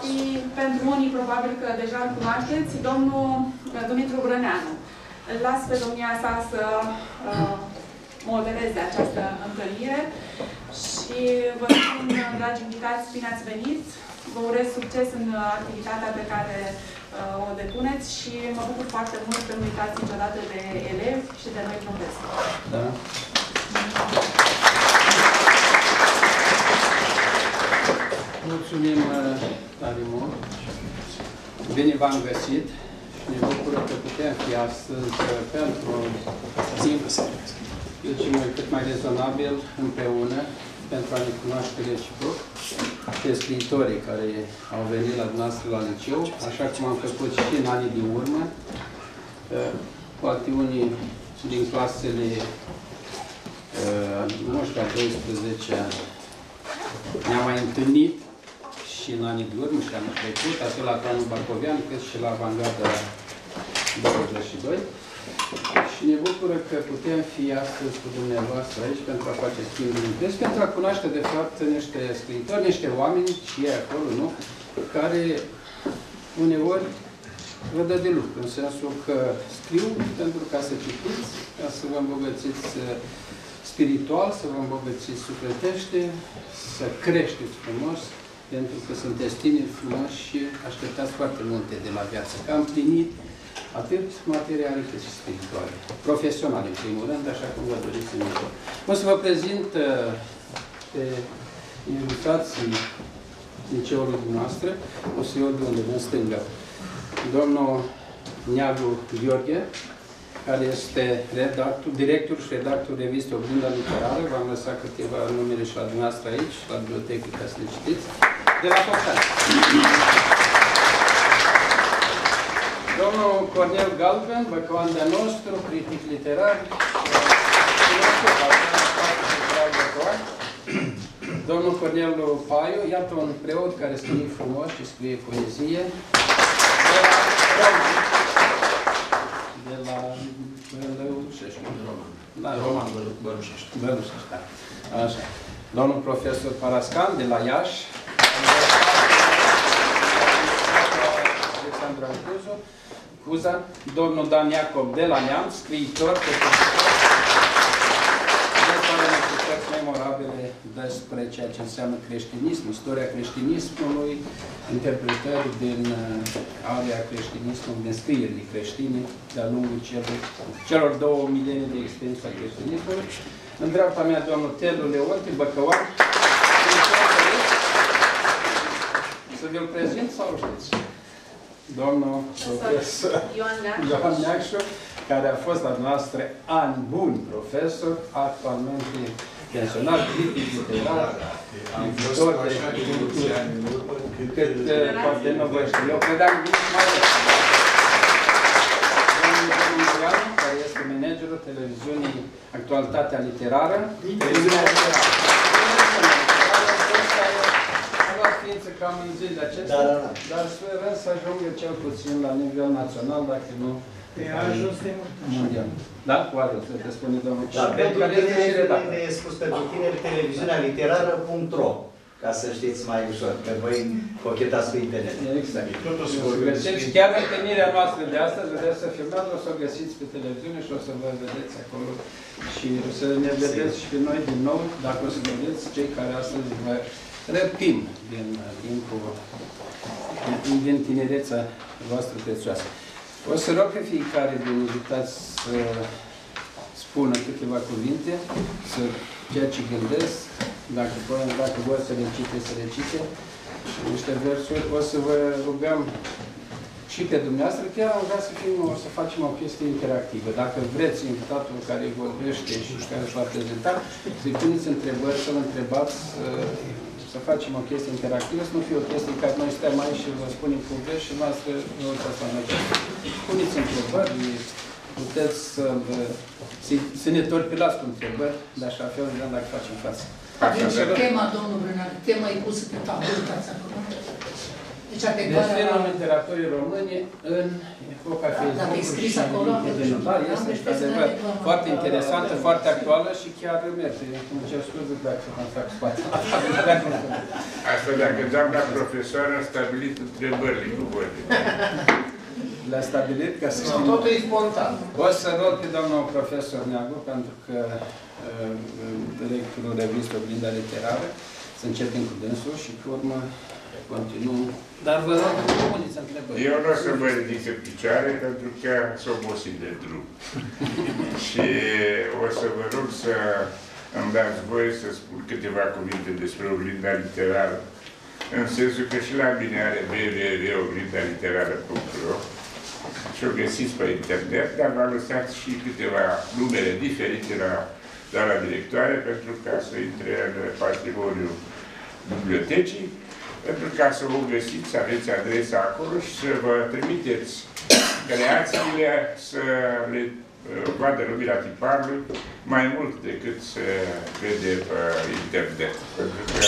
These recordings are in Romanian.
fi, pentru unii probabil că deja îl cunoașteți, domnul Dumitru Brăneanu. Îl las pe domnia sa să uh, modereze această întâlnire și vă spun, dragi invitați, bine ați venit! Vă urez succes în activitatea pe care uh, o depuneți și mă bucur foarte mult că nu uitați niciodată de elevi și de noi profesori. Da. Mulțumim tare mult. Bine v-am găsit și ne bucură că putem fi astăzi pentru timp deci noi cât mai rezonabil împreună pentru a ne cunoaște reciproc pe scriitorii care au venit la dumneavoastră la liceu, așa cum am făcut și în anii din urmă. Poate unii din clasele nu știu, a 12 ne-am mai întâlnit și în anii din urmă și anul trecut, atât la planul Barcovian, cât și la Vanguarda 22. Și ne bucură că putem fi astăzi cu dumneavoastră aici pentru a face schimb de impresi, pentru a cunoaște, de fapt, niște scriitori, niște oameni și ei acolo, nu? Care uneori vă dă de lucru, în sensul că scriu pentru ca să citiți, ca să vă îmbogățiți spiritual, să vă îmbogățiți sufletește, să creșteți frumos, pentru că sunteți tineri frumoși și așteptați foarte multe de la viață. Că am plinit atât materiale cât și spirituale. Profesionale, în primul rând, așa cum vă doriți în mijloc. O să vă prezint uh, pe invitații liceului noastre, o să iau de unde, în stânga. Domnul Neagu Gheorghe, care este redactor, director și redactor revistă Oglinda Literară. V-am lăsat câteva numere și la dumneavoastră aici, la bibliotecă, ca să le citiți. De la Focșani. Domnul Cornel Galben, băcăvan de nostru, critic literar. Domnul Cornel Paiu, iată un preot care scrie frumos și scrie poezie. De la de la Bălăușești. Da, Roman Bălăușești. Bălăușești, da. Așa. Domnul profesor Parascan de la Iași. Alexandru Ancuzu. Cuza. Domnul Dan Iacob de la Neamț, scriitor, memorabile despre ceea ce înseamnă creștinism, istoria creștinismului, interpretări din uh, area creștinismului, din scrierile creștine de-a lungul celor, celor două milenii de existență a creștinismului. În dreapta mea, domnul Telu Leonti, Băcăuan. Să vi-l prezint sau știți? Domnul profesor Ioan Neacșu, care a fost la noastră ani buni profesor, actualmente pensionar, critic, literar, viitor de cultură. Cât poate nu vă știu. Eu credeam că mai Domnul care este managerul televiziunii Actualitatea Literară. Televiziunea literară. Ființă cam în zilele acestea, da, da, da. dar sperăm să ajungă cel puțin la nivel național, dacă nu a ajuns de mondial. Da? Cu ajuns, te spune domnul. Da, pentru tineri, ne spus pentru tineri, televiziunea literară.ro ca să știți mai ușor, că voi cochetați cu internet. Exact. Și chiar întâlnirea noastră de astăzi, vedeți să filmați, o să o găsiți pe televiziune și o să vă vedeți acolo și o să ne vedeți și pe noi din nou, dacă o să vedeți cei care astăzi vă răpim din timpul, din, din tinereța voastră prețioasă. O să rog pe fiecare din invitați să spună câteva cuvinte, să ceea ce gândesc, dacă, dacă vor să recite, să recite niște versuri. O să vă rugăm și pe dumneavoastră, chiar am vrea să, fim, o să facem o chestie interactivă. Dacă vreți invitatul care vorbește și care își va prezenta, să-i puneți întrebări, să-l întrebați, să, să facem o chestie interactivă, să nu fie o chestie care noi stăm aici și vă spunem cum vreți și noastră nu uitați să mergem. Puneți întrebări, puteți să, să, să ne torpilați cu întrebări, de așa fel, vedem dacă facem față. Avem și tema, domnul Brânar, tema e pusă pe facultați acolo. Deci Deci adecvarea la... fenomen terapie române în epoca Dacă e Facebook scris și acolo, în atunci digital am este deci trebuie să într-adevăr ne reclamăm. foarte interesantă, foarte actuală și chiar merge. Îmi cer scuze dacă am fac spate. Asta dacă doamna profesoară a stabilit întrebările cu voi. Le-a stabilit ca să Nu, știm. Totul e spontan. O să rog pe domnul profesor Neagu, pentru că uh, directorul revistă Oglinda Literară, să începem cu dânsul și pe urmă continuăm. Dar vă rog, puneți întrebări. Eu nu o să mă ridic în picioare pentru că sunt obosit de drum. și o să vă rog să îmi dați voie să spun câteva cuvinte despre oglinda literară. În sensul că și la mine are www.oglindaliterară.ro și o găsiți pe internet, dar v-am lăsat și câteva numere diferite la doamna directoare pentru ca să intre în patrimoniul bibliotecii, pentru ca să o găsiți, să aveți adresa acolo și să vă trimiteți creațiile să le uh, vadă lumina tiparului mai mult decât să vede pe internet. Pentru că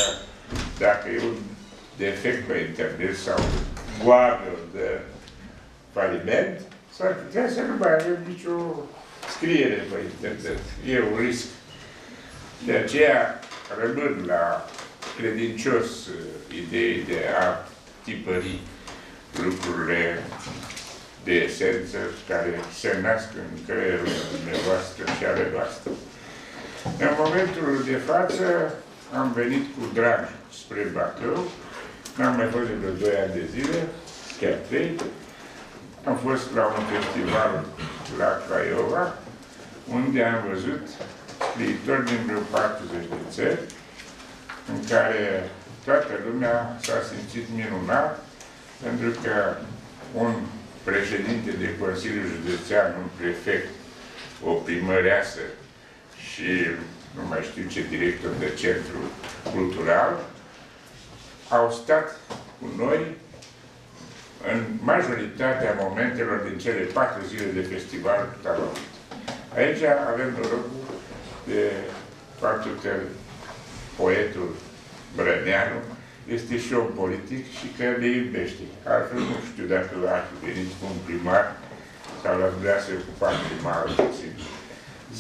dacă e un defect pe internet sau goană de faliment, s-ar putea să nu mai avem nicio scriere pe internet. E un risc. De aceea rămân la credincios uh, idei de a tipări lucrurile de esență care se nasc în creierul dumneavoastră și ale voastre. În momentul de față am venit cu drag spre Bacău, n-am mai fost de vreo 2 ani de zile, chiar 3. Am fost la un festival la Craiova, unde am văzut scriitori din vreo 40 de țări, în care toată lumea s-a simțit minunat, pentru că un președinte de Consiliu Județean, un prefect, o primăreasă și nu mai știu ce director de centru cultural, au stat cu noi în majoritatea momentelor din cele patru zile de festival Talovit. Aici avem norocul de faptul că poetul Brăneanu este și om politic și că le iubește. Altfel nu știu dacă ar fi venit cu un primar sau l-ar vrea să ocupa primarul puțin.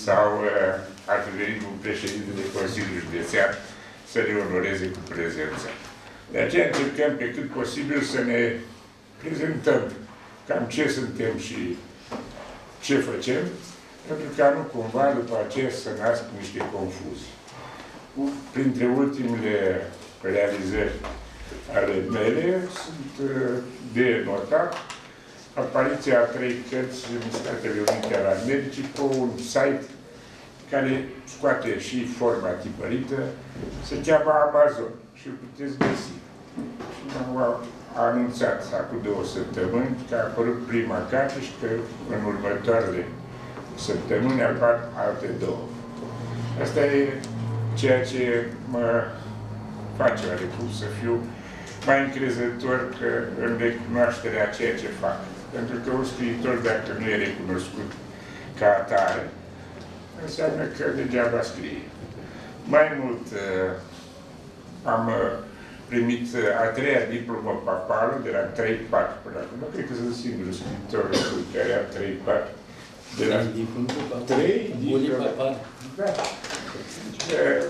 Sau uh, ar fi venit cu un președinte de Consiliu Județean să ne onoreze cu prezența. De aceea încercăm pe cât posibil să ne prezentăm cam ce suntem și ce facem, pentru ca nu cumva după aceea să nasc niște confuzii. Printre ultimele realizări ale mele sunt uh, de notat apariția a trei cărți în Statele Unite ale Americii pe un site care scoate și forma tipărită, se cheamă Amazon și îl puteți găsi. Și am anunțat acum două săptămâni că a apărut prima carte și că în următoarele săptămâni apar alte două. Asta e ceea ce mă face oarecum să fiu mai încrezător că în recunoașterea a ceea ce fac. Pentru că un scriitor, dacă nu e recunoscut ca atare, înseamnă că degeaba scrie. Mai mult, uh, am uh, primit uh, a treia diplomă papală de la 3-4 până acum. Cred că sunt singurul scriitor care am 3-4. De la 3 diplome. Da. Uh,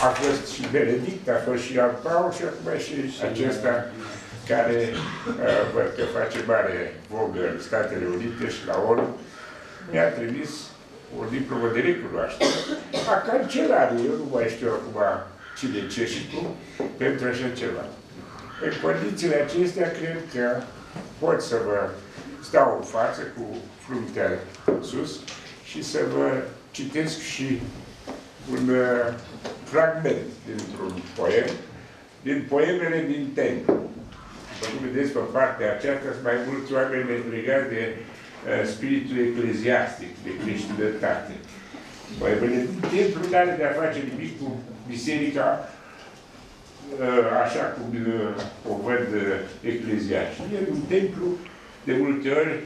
A fost și Benedict, a fost și Ioan Paul și acum și acesta care uh, văd că face mare vogă în Statele Unite și la ONU, mi-a trimis o diplomă de recunoaștere a cancelarului. Eu nu mai știu acum cine, ce și cum, pentru așa ceva. În condițiile acestea, cred că pot să vă stau în față cu fruntea sus și să vă citesc și un uh, fragment dintr-un poem, din poemele din Templu. După cum vedeți, pe partea aceasta sunt mai mulți oameni legați de uh, spiritul ecleziastic, de creștinătate. Poemele din Templu nu are de a face nimic cu biserica așa cum o văd ecleziașii, e un templu de multe ori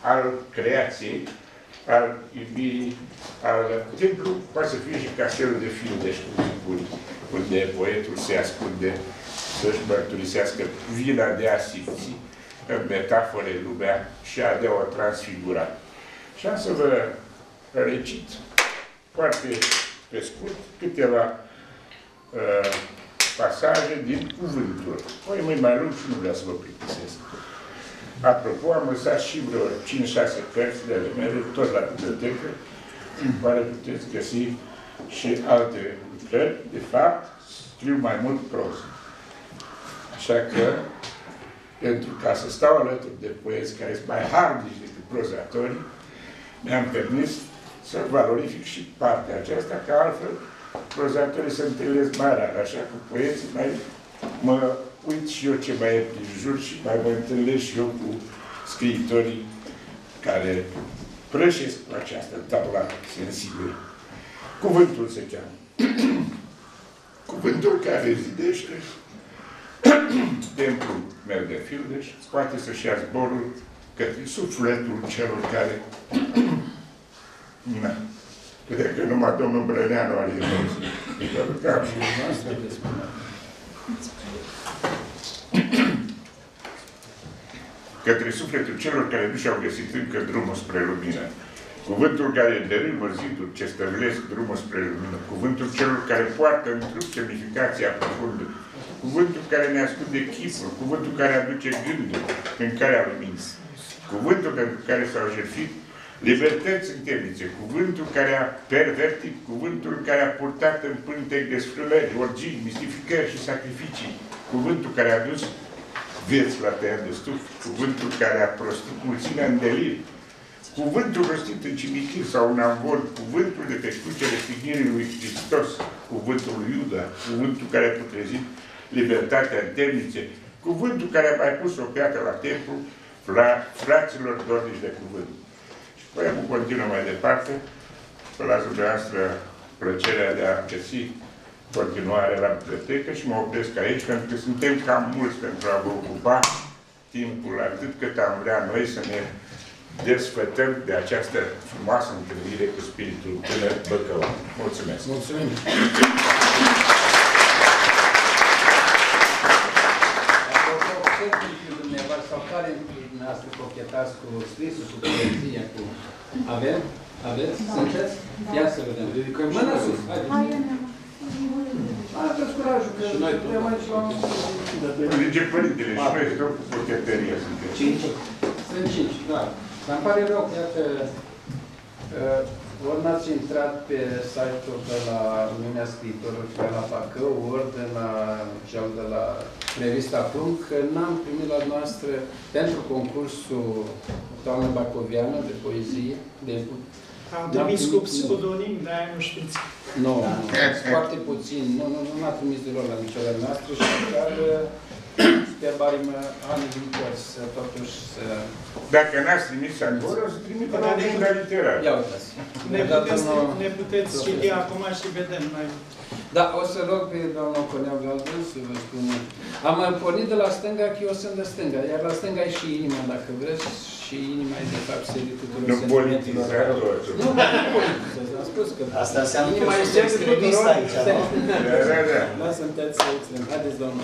al creației, al iubirii, al templu poate să fie și castelul de Fildeș, cum spun, unde poetul se ascunde să-și mărturisească vina de a simți în metafore lumea și a de o transfigurare. Și am să vă recit foarte pe scurt câteva uh, pasaje din cuvântul. Păi mai mai lung și nu vreau să vă plictisesc. Apropo, am lăsat și vreo 5-6 cărți de ale mele, tot la bibliotecă, în care puteți găsi și alte lucrări. De fapt, scriu mai mult proză. Așa că, pentru ca să stau alături de poeți care sunt mai harnici decât prozatorii, mi-am permis să valorific și partea aceasta, că altfel prozatorii se întâlnesc mai rar, așa că poeții mai mă uit și eu ce mai e prin jur și mai mă întâlnesc și eu cu scriitorii care prășesc cu această tabla sensibilă. Cuvântul se cheamă. Cuvântul care zidește templul meu de fildeș poate să-și ia zborul către sufletul celor care Na. Cred că numai domnul Brăneanu are emoții. Către sufletul celor care nu și-au găsit încă drumul spre lumină. Cuvântul care dărâmă zidul ce stăvilesc drumul spre lumină. Cuvântul celor care poartă în trup semnificația profundă. Cuvântul care ne ascunde chipul. Cuvântul care aduce gândul în care a luminii. Cuvântul pentru care s-au jertfit Libertăți în temnițe, cuvântul care a pervertit, cuvântul care a purtat în pântec desfrâlări, orgii, mistificări și sacrificii, cuvântul care a dus vieți la tăiat de stuf, cuvântul care a prostit mulțimea în delir, cuvântul rostit în cimitir sau în amvol, cuvântul de pe crucele stignirii lui Hristos, cuvântul lui Iuda, cuvântul care a putrezit libertatea în temnițe, cuvântul care a mai pus o piatră la templu, la fraților dornici de cuvânt. Poemul continuă mai departe, să las dumneavoastră plăcerea de a găsi continuare la bibliotecă și mă opresc aici, pentru că suntem cam mulți pentru a vă ocupa timpul atât cât am vrea noi să ne desfătăm de această frumoasă întâlnire cu Spiritul Tânăr Băcău. Mulțumesc! Mulțumim! sau care dintre dumneavoastră cochetați cu scrisul, cu poezia, cu... Avem? Aveți? Sunteți? Ia să vedem. Ridicăm Mâna sus. Arătați curajul, că noi suntem aici la... Zice Părintele, și noi stăm cu cochetărie. Cinci? Sunt cinci, da. Dar îmi pare rău, iată, ori n-ați intrat pe site-ul de la Lumea Scriitorului pe la Bacău, ori de la cel de la revista Plum, că n-am primit la noastră pentru concursul doamnă Bacoviană de poezie, de am trimis cu pseudonim, dar nu știți. Nu, foarte puțin. Nu, nu, nu m-a trimis deloc la micioarea noastră și chiar sper bari ani viitor să totuși să... Dacă n-ați trimis acolo, o să trimite la agenda literară. Ia uitați. Ne puteți, ne puteți citi acum și vedem noi. Da, o să rog pe doamna Cornel Galben să vă spun. Am pornit de la stânga, că eu sunt de stânga, iar la stânga e și inima, dacă vreți, și inima e de fapt serii tuturor Nu politizează Nu, nu politizează, am spus că... Asta înseamnă că inima sunt este extremist aici, nu? Da, da, da. Da, sunteți extrem. Haideți, doamna.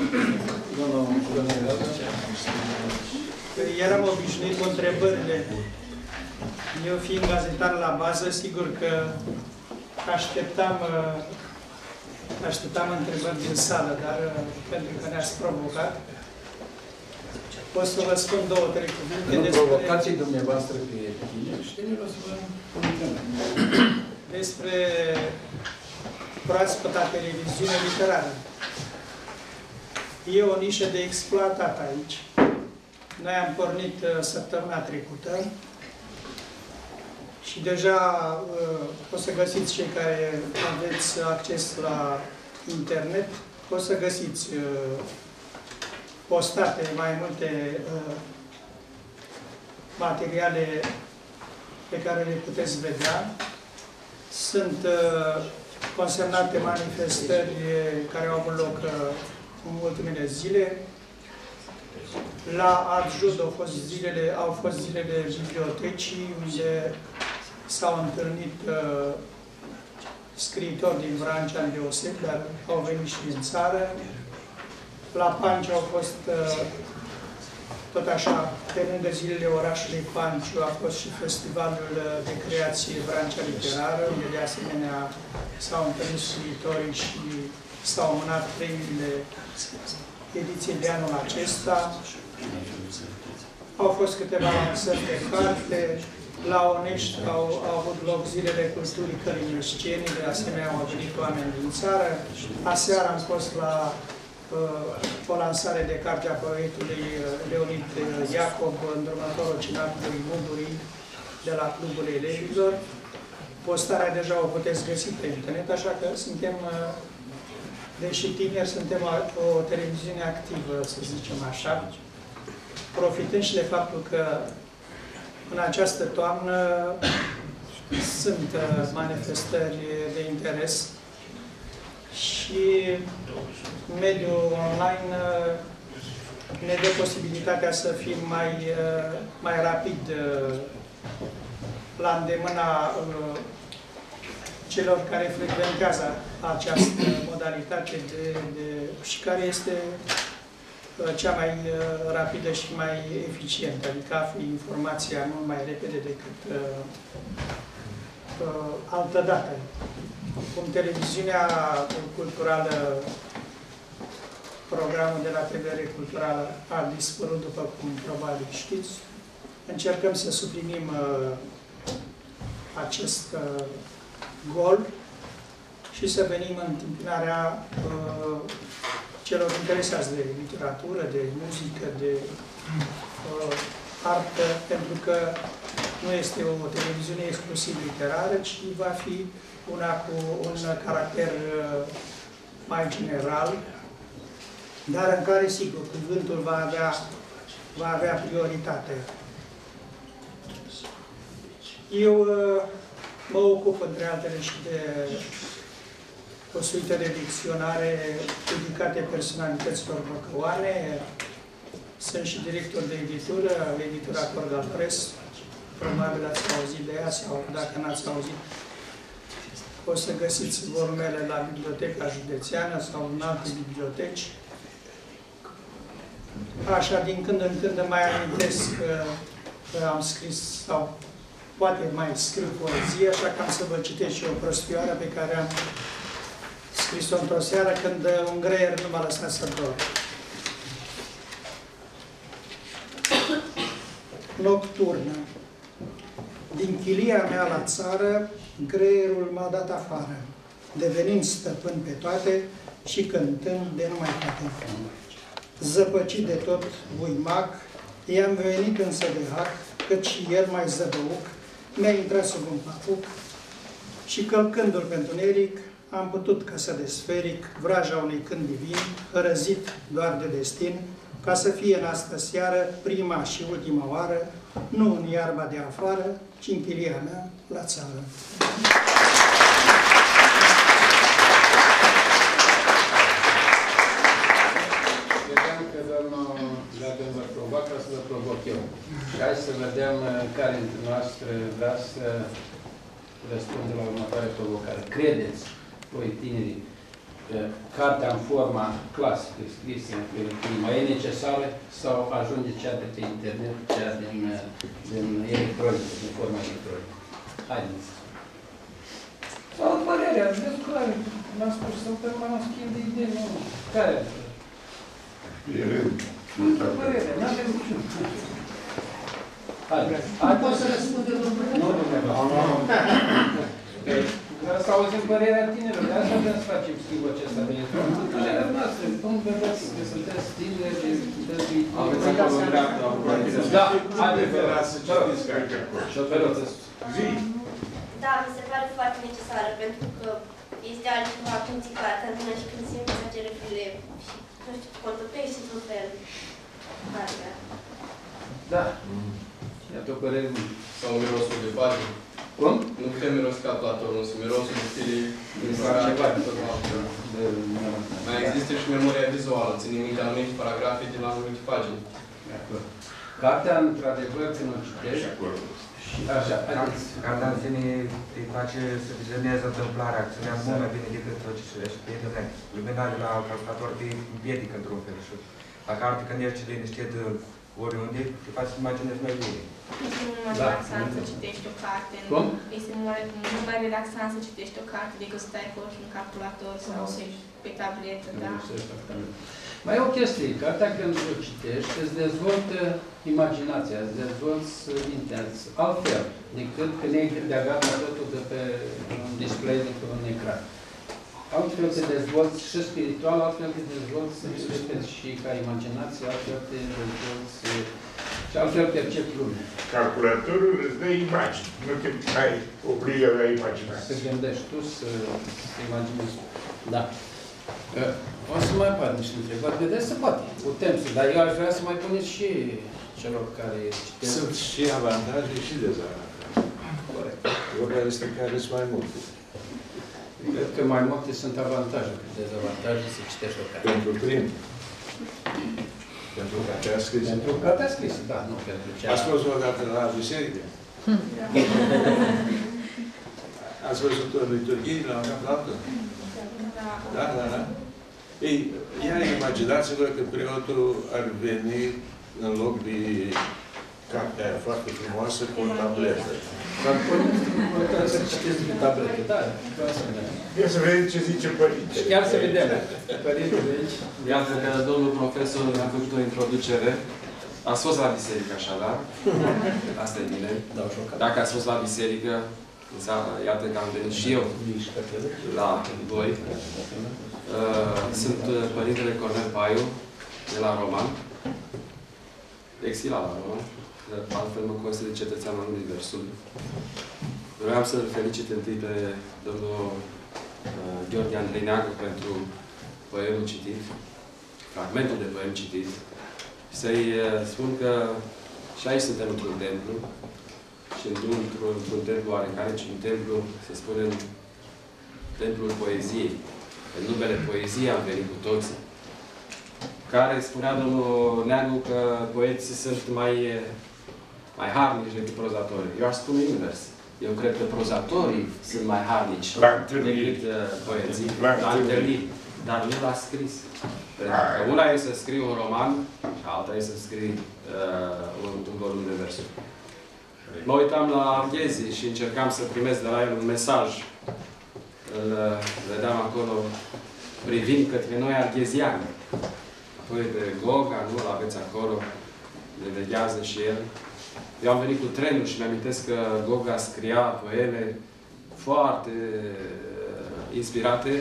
Doamna, doamna Galben. Eram obișnuit cu întrebările. Eu fiind gazetar la bază, sigur că așteptam așteptam întrebări din sală, dar uh, pentru că ne-ați provocat, o să vă spun două, trei cuvinte Nu despre... provocați dumneavoastră pe tine și tine o să vă despre proaspăta televiziune literară. E o nișă de exploatat aici. Noi am pornit uh, săptămâna trecută și deja uh, o să găsiți cei care aveți acces la internet, o să găsiți uh, postate mai multe uh, materiale pe care le puteți vedea. Sunt consemnate manifestări care au avut loc în ultimele zile. La adjud au fost zilele, au fost zilele bibliotecii, unde s-au întâlnit uh, scriitori din Vrancea în deoseb, dar au venit și din țară. La Panciu au fost, uh, tot așa, pe lângă zilele orașului Panciu, a fost și festivalul uh, de creație Vrancea Literară, unde de asemenea s-au întâlnit scriitorii și s-au mânat premiile ediției de anul acesta. Au fost câteva lansări de carte, la Onești au, au avut loc zilele culturii călimășcenii, de asemenea au venit oameni din țară. Aseară am fost la uh, o lansare de carte a poetului uh, Leonid uh, Iacob, îndrumătorul Cinatului Mugurii, de la Clubul Elevilor. Postarea deja o puteți găsi pe internet, așa că suntem, uh, deși tineri, suntem o, o televiziune activă, să zicem așa. Profitând și de faptul că în această toamnă sunt uh, manifestări de interes și mediul online uh, ne dă posibilitatea să fim mai, uh, mai rapid la îndemâna celor care frecventează această modalitate de, de, și care este Uh, cea mai uh, rapidă și mai eficientă, adică afli informația mult mai repede decât uh, uh, altă dată. Cum televiziunea culturală, programul de la TVR Culturală a dispărut, după cum probabil știți, încercăm să suplinim uh, acest uh, gol și să venim în întâmpinarea uh, celor interesați de literatură, de muzică, de uh, artă, pentru că nu este o televiziune exclusiv literară, ci va fi una cu un caracter uh, mai general, dar în care, sigur, cuvântul va avea, va avea prioritate. Eu uh, mă ocup, între altele, și de o suită de dicționare dedicate personalităților băcăoane. Sunt și director de editură, editura Corgal Press. Probabil ați auzit de ea sau dacă n-ați auzit, o să găsiți volumele la Biblioteca Județeană sau în alte biblioteci. Așa, din când în când mai amintesc că, că am scris sau poate mai scriu poezie, așa că am să vă citesc și o prostioară pe care am scris-o într-o seară când uh, un greier nu m-a lăsat să dorm. Nocturnă. Din chilia mea la țară, greierul m-a dat afară, devenind stăpân pe toate și cântând de numai toate. Zăpăcit de tot buimac, i-am venit însă de hac, căci și el mai zăbăuc, mi-a intrat sub un papuc și călcându-l pentru neric, am putut ca să desferic vraja unui cânt divin, hărăzit doar de destin, ca să fie în astă seară prima și ultima oară, nu în iarba de afară, ci în chilia mea la țară. Vedeam că domnul Gabriel vă provoacă, să vă provoc eu. Hai să vedem uh, care dintre noastre vrea să răspunde la următoarea provocare. Credeți voi tinerii, cartea în forma clasică, scrisă pe prima, e necesară sau ajunge cea de pe internet, cea din, din electronică, din forma electronică? Haideți! Sau părerea, vedeți care, m-am spus săptămâna schimb de idei, nu? Care? E rând. Părerea, n-avem niciun. Haideți! Hai, poți să răspunde domnule? Nu, nu, nu. Vreau să auzim părerea tinerilor, de asta vrem să facem schimbul acesta de Părerea noastră, cum vedeți că sunteți tineri, sunteți viitori. Aveți acolo în dreapta, Da, haideți, vă rog. să citiți cartea acolo. Vă rog să Zi. Da, mi se pare foarte necesară, pentru că este altceva când ții cartea în mână și când simți acele file și, nu știu, contopești într-un fel. Cartea. Da. Iată o părere bună. Sau mirosul de pagini. Cum? Nu că miros ca platou, nu sunt mirosul stilii din Ceva. paragrafe. Mai există și memoria vizuală, ținem minte anumite paragrafe de la anumite pagini. Cartea, într-adevăr, când o citești, și așa, haideți. Cartea în sine îi face să vizioneze întâmplarea, acțiunea mult mai bine decât tot ce se știe de net. Lumina de la calculator te împiedică într-un fel și la carte când ești liniștit oriunde, te faci să imaginezi mai bine. Este mult mai Da. relaxant să citești o carte. Cum? Este mult mai, mult mai relaxant să citești o carte decât să stai acolo și un calculator sau să pe tabletă, da? Mai e o chestie, cartea când o citești, îți dezvoltă imaginația, îți dezvolți mintea, îți- altfel decât când ai de gata totul de pe un display, de pe un ecran. Altfel te dezvolți și spiritual, altfel te dezvolți repet, și ca imaginație, altfel te dezvolți și altfel percepi lumea. Calculatorul îți dă imagini, nu te ai obligă la imaginație. Să gândești tu, să, să imaginezi. Da. Uh, O să mai apar niște întrebări. Vedeți, se poate. Putem să, dar eu aș vrea să mai puneți și celor care citesc. Sunt și avantaje și dezavantaje. Corect. Vorba este care sunt mai multe. Cred că mai multe sunt avantaje decât dezavantaje să citești o carte. Pentru prim. Pentru că te-a scris. Pentru cartea scrisă, da, nu pentru cea... Ați fost odată la biserică? Ați văzut o liturghie la un capăt? Da, da, da. Ei, ia imaginați-vă că preotul ar veni în loc de cartea aia foarte frumoasă cu o tabletă. Dar putem să citești pe tablete, da, vreau să vedem. Ia să vedem ce zice părinte. Chiar să vedem. Părintele aici. Iată că domnul profesor a făcut o introducere. Ați fost la biserică, așa, da? Asta e bine. Dau și o carte. Dacă ați fost la biserică, înseamnă, iată că am venit și eu la voi. Uh, Sunt uh, Părintele Cornel Paiu, de la Roman, exilat la Roman, dar altfel mă consider cetățean al Universului. Vreau să-l felicit întâi pe domnul uh, Gheorghe Andrei Neagă pentru poemul citit, fragmentul de poem citit, să-i uh, spun că și aici suntem într-un templu, și într-un într templu oarecare, ci un templu, să spunem, templul poeziei. În numele poeziei am venit cu toții. Care spunea domnul Neagu că poeții sunt mai, mai harnici decât prozatorii. Eu aș spune invers. Eu cred că prozatorii sunt mai harnici La întâlniri. decât uh, poeții. La La întâlniri. întâlniri. Dar nu l-a scris. Pentru că una e să scrii un roman și alta e să scrii uh, un, un volum de versuri. Mă uitam la Arghezi și încercam să primesc de la el un mesaj. Îl uh, vedeam acolo privind către noi argheziani. Apoi de Goga, nu, l aveți acolo, le veghează și el. Eu am venit cu trenul și mi-amintesc că Goga scria poeme foarte uh, inspirate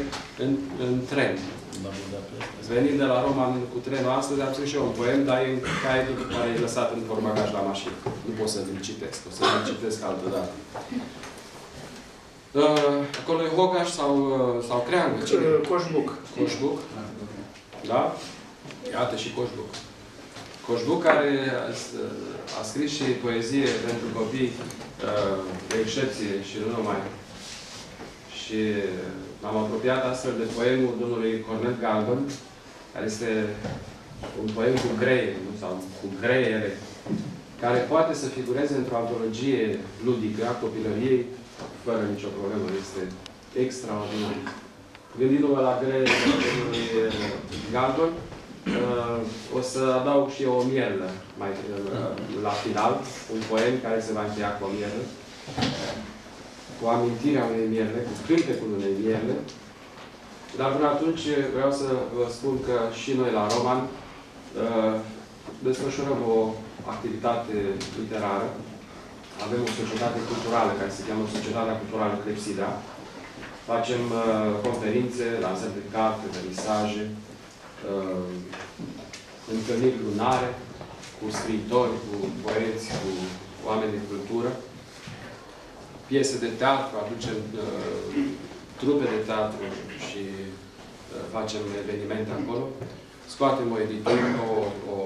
în, în tren. Venind de la Roma cu trenul astăzi, am scris și eu un poem, dar e în caietul care e lăsat în portbagaj la mașină. Nu pot să vi-l citesc, o să vi-l citesc altă dată. Uh, acolo e Hogaș sau, uh, sau Creangă? Cine? Coșbuc. Coșbuc. Da? Iată și Coșbuc. Coșbuc care a, a scris și poezie pentru copii uh, de excepție și nu numai. Și m-am apropiat astfel de poemul domnului Cornel Galben, care este un poem cu greie, nu? sau cu greiere, care poate să figureze într-o antologie ludică a copilăriei, fără nicio problemă. Este extraordinar. Gândindu-mă la greiere domnului Galben, uh, o să adaug și eu o mielă mai, uh, la final, un poem care se va încheia cu o mielă cu amintirea unei mierne, cu cântecul unei mierne. Dar până atunci vreau să vă spun că și noi la Roman uh, desfășurăm o activitate literară. Avem o societate culturală care se cheamă Societatea Culturală Clepsida. Facem uh, conferințe, lansări de carte, vernisaje, uh, întâlniri lunare cu scriitori, cu poeți, cu oameni de cultură piese de teatru, aducem uh, trupe de teatru și uh, facem evenimente acolo. Scoatem o editură, o, o,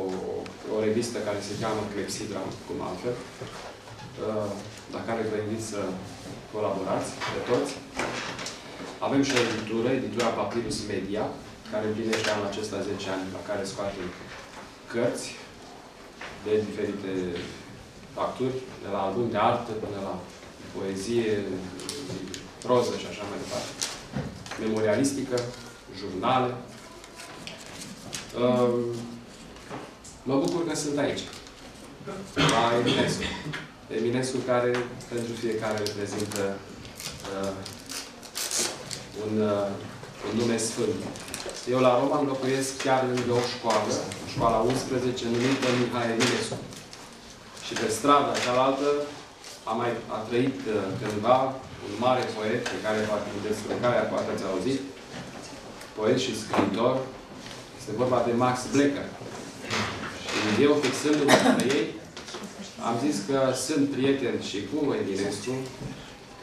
o revistă care se cheamă Clepsidra, cum altfel. uh, la care vă invit să colaborați pe toți. Avem și o editură, editura Papyrus Media, care împlinește anul acesta 10 ani, la care scoate cărți de diferite facturi, de la album de artă până la poezie, proză și așa mai departe. Memorialistică, jurnale. Um, mă bucur că sunt aici, la Eminescu. Eminescu care pentru fiecare reprezintă uh, un, uh, un nume sfânt. Eu la Roma locuiesc chiar lângă o școală, școala 11, numită Mihai Eminescu. Și pe strada cealaltă a mai a trăit uh, cândva un mare poet pe care poate, despre care poate ați auzit, poet și scriitor, este vorba de Max Blecker. Și eu, fixându-mă pe ei, am zis că sunt prieten și cu Eminescu.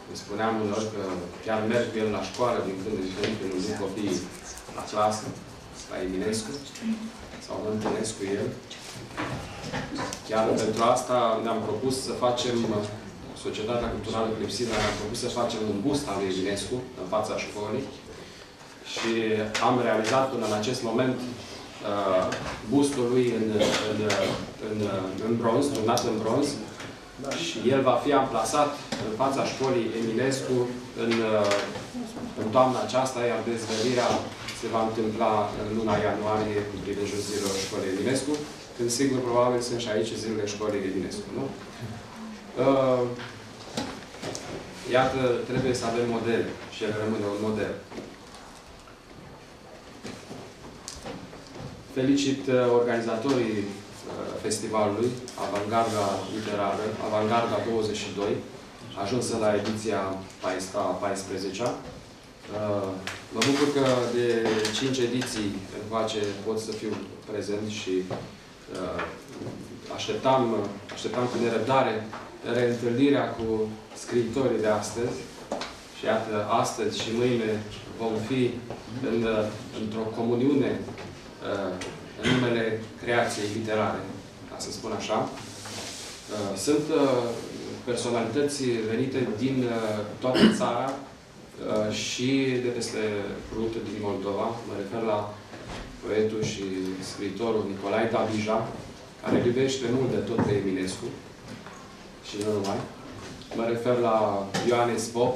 Îmi spuneam unor că chiar merg cu el la școală din când în când, când îmi duc copiii la clasă, la Eminescu, sau mă întâlnesc cu el. Chiar pentru asta ne-am propus să facem Societatea Culturală Clepsina, ne-am propus să facem un bust al lui Eminescu în fața școlii și am realizat până în acest moment uh, bustul lui în, în, în, în bronz, turnat în bronz, și el va fi amplasat în fața școlii Eminescu în, uh, în toamna aceasta, iar dezvelirea se va întâmpla în luna ianuarie cu prilejul zilelor școlii Eminescu, când sigur probabil sunt și aici zilele școlii Eminescu, nu? Uh, iată, trebuie să avem modele și el rămâne un model. Felicit uh, organizatorii uh, festivalului Avangarda Literară, Avangarda 22, ajunsă la ediția 14-a. Uh, mă bucur că de 5 ediții încoace pot să fiu prezent și așteptam, așteptam cu nerăbdare reîntâlnirea cu scriitorii de astăzi. Și iată, astăzi și mâine vom fi în, într-o comuniune Uh, în numele creației literare, ca să spun așa. Uh, sunt uh, personalități venite din toată țara și de peste Prut, din Moldova. Mă refer la poetul și scriitorul Nicolae Davija, care iubește mult de tot pe Eminescu și nu numai. Mă refer la Ioanes Pop,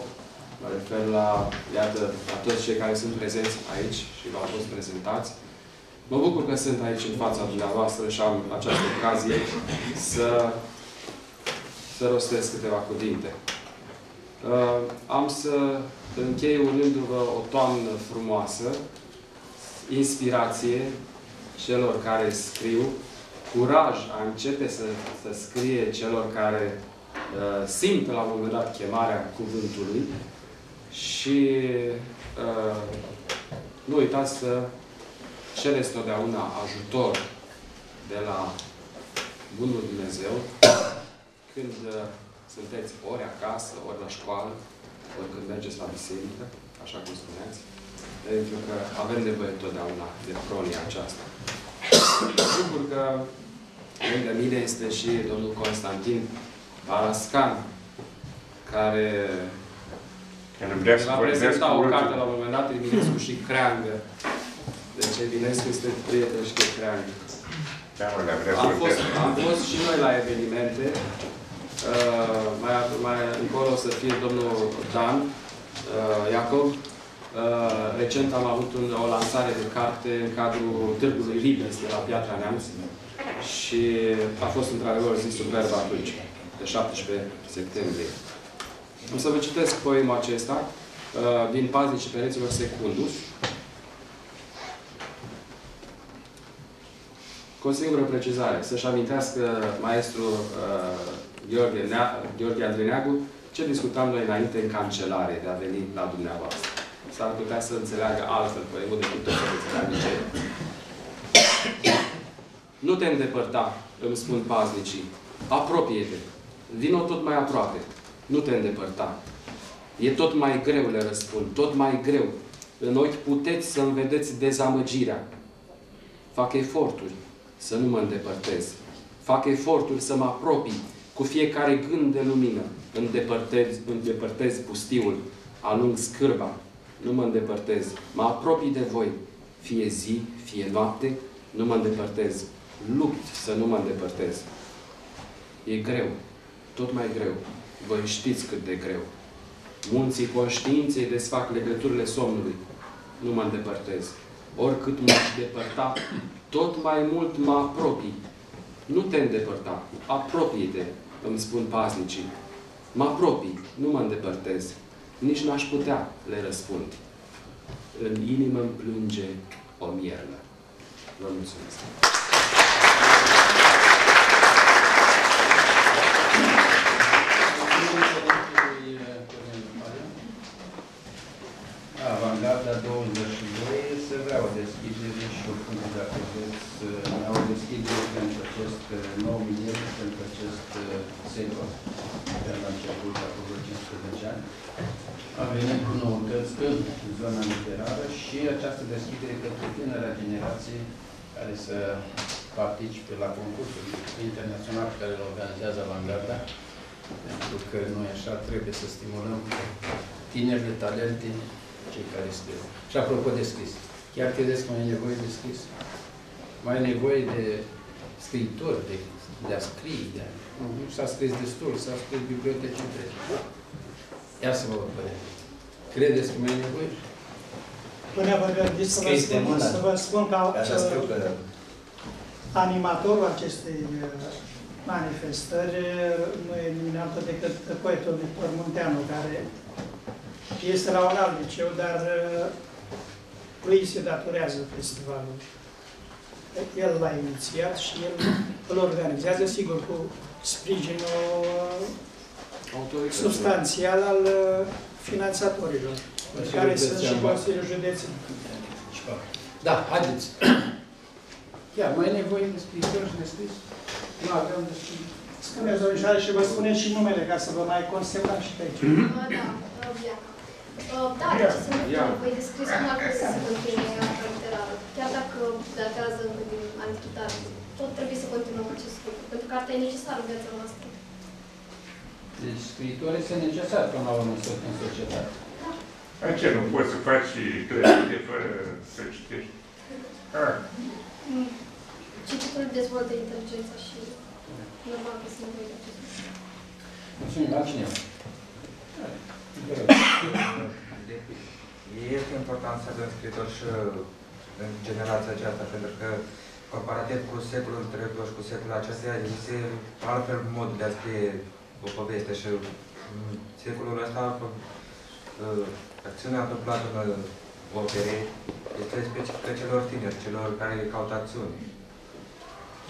mă refer la, iată, la toți cei care sunt prezenți aici și v-au fost prezentați. Mă bucur că sunt aici în fața dumneavoastră și am această ocazie să, să rostesc câteva cuvinte. Uh, am să închei urându-vă o toamnă frumoasă, inspirație celor care scriu, curaj a începe să, să scrie celor care uh, simt la un moment dat chemarea cuvântului și uh, nu uitați să cereți totdeauna ajutor de la Bunul Dumnezeu când uh, sunteți ori acasă, ori la școală, ori când mergeți la biserică, așa cum spuneați, pentru că avem nevoie totdeauna de pronia aceasta. Sigur că lângă mine este și domnul Constantin Parascan, care va prezenta o carte la un moment dat, Eminescu și Creangă, deci Eminescu este prieten și crean. Am fost, am fost și noi la evenimente. Uh, mai, mai încolo o să fie domnul Dan uh, Iacob. Uh, recent am avut un, o lansare de carte în cadrul Târgului Libes de la Piatra Neamț și a fost într-adevăr zi superbă atunci, de 17 septembrie. O să vă citesc poemul acesta uh, din Paznicii Pereților Secundus, Cu o singură precizare, să-și amintească maestru uh, Gheorghe, Nea, Gheorghe Andrineagu ce discutam noi înainte în cancelare de a veni la dumneavoastră. S-ar putea să înțeleagă altfel poemul decât tot să înțeleagă ce. Nu te îndepărta, îmi spun paznicii. Apropie-te. Vino tot mai aproape. Nu te îndepărta. E tot mai greu, le răspund, tot mai greu. În ochi puteți să-mi vedeți dezamăgirea. Fac eforturi, să nu mă îndepărtez. Fac efortul să mă apropii, Cu fiecare gând de lumină îndepărtez, îndepărtez pustiul, alung scârba, nu mă îndepărtez. Mă apropii de voi, fie zi, fie noapte, nu mă îndepărtez. Lupt să nu mă îndepărtez. E greu, tot mai greu. Voi știți cât de greu. Munții conștiinței desfac legăturile somnului. Nu mă îndepărtez. Oricât m-aș depărta, tot mai mult mă apropii. Nu te îndepărta, apropie-te, îmi spun paznicii. Mă apropii, nu mă îndepărtez. Nici n-aș putea, le răspund. În inimă îmi plânge o mierlă. Vă mulțumesc. Avangarda 22 se vrea o deschidere și o punct dacă vreți, uh, o deschidere pentru acest uh, nou mileniu, pentru acest uh, secol, care a început acum vreo 15 ani. A venit cu noutăți în zona literară și această deschidere pentru tânăra generație care să participe la concursul internațional pe care îl organizează Avangarda, pentru că noi așa trebuie să stimulăm tineri de talente cei care scriu. Și apropo de scris, chiar credeți că mai e nevoie de scris? Mai e nevoie de scriitori, de, de a scrie, de a... S-a scris destul, s-a scris biblioteci întregi. Ia să vă văd părere. Credeți că mai e nevoie? Până vă gândiți să vă Scris de spun, mână. să vă spun că Așa scriu pe uh, animatorul acestei uh, manifestări uh, nu e nimeni altul decât poetul Victor Munteanu, care este la un alt liceu, dar uh, lui se datorează festivalul. El l-a inițiat și el îl organizează, sigur, cu sprijinul uh, Autoritățile. substanțial al uh, finanțatorilor, Consiliul care sunt și Județean. Consiliul Județean. Da, haideți. Chiar mai e nevoie de scriitori și de scris? Nu avem de scris. Spuneți, domnișoare, și vă spuneți și numele, ca să vă mai consemnăm și pe aici. Uh, Da, uh, Bianca. Uh, Da, de ce să nu fie nevoie de scris, nu ar trebui să se continue arta literară. Chiar dacă datează încă din antichitate, tot trebuie să continuăm acest lucru, pentru că arta e necesară în viața noastră. Deci scriitorii sunt necesari până la urmă în so- în societate. Dar ce, nu poți să faci și credite fără să citești? Ah, Cititul dezvoltă inteligența și normal că sunt nevoie de acest lucru. Mulțumim, altcineva. Este important să avem scritori și în generația aceasta, pentru că comparativ cu secolul trecut și cu secolul acesta, este altfel mod de a scrie o poveste și în secolul ăsta uh, acțiunea întâmplată în opere este specifică celor tineri, celor care caută acțiuni.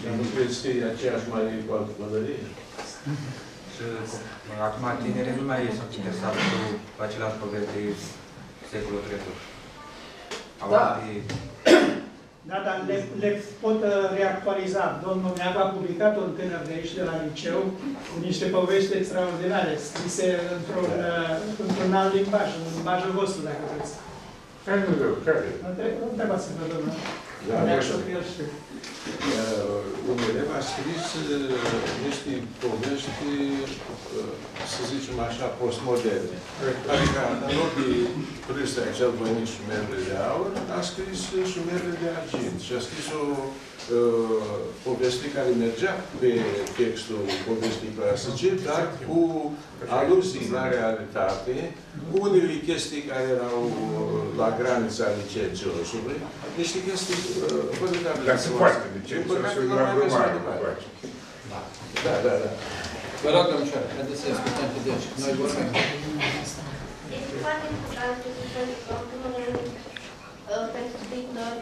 Dar nu crezi că e aceeași mai cu altă pălărie? Și acum tinerii nu mai sunt interesați cu același povesti secolul trecut. Au Da. alte- Da, dar le, le pot uh, reactualiza. Domnul Neagu a publicat un tânăr de aici, de la liceu, cu niște povești extraordinare, scrise într-un uh, într-un alt limbaj, în limbajul vostru, dacă vreți. Hai nu rău, care? Între- Întrebați-vă, domnul. Da, Neagu, da. că el știe. Uh, un elev a scris uh, niște povești, uh, să zicem așa, postmoderne. Adică, în loc de Prâstea, cel voinic șumerele de aur, a scris șumerele de argint și a scris o uh, poveste care mergea pe textul povestii clasice, dar cu aluzii la realitate, cu unele chestii care erau uh, la granița licențiosului, niște chestii uh, formidabile. Dar se poate, de ce? Din Să păcate, se nu la mai vezi mai romană, departe. face. Da, da, da. Vă rog, domnișoare, haideți să ascultăm pe deci. Noi vorbim. Este foarte important pentru că, în primul rând, uh, pentru scriitori,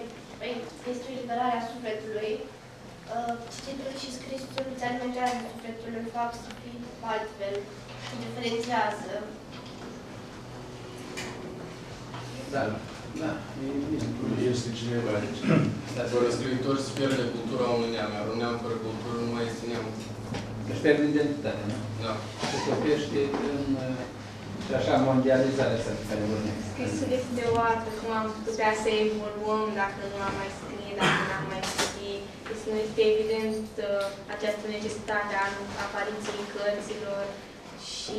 este o eliberare a sufletului. Uh, Cititul și scrisul îți alimentează sufletul, îl fac să fii altfel, te diferențiază. Da, da. e bine. Este cineva aici. Da, Fără scriitori se pierde cultura unui neam, iar un neam fără cultură nu mai este neam. Își pierd identitatea, nu? Da. Se topește în uh, și așa mondializarea asta pe care vorbim. Scrisul este de o artă, cum am putea să evoluăm dacă nu am mai scrie, dacă nu am mai scrie. Este, nu este evident uh, această necesitate a apariției cărților și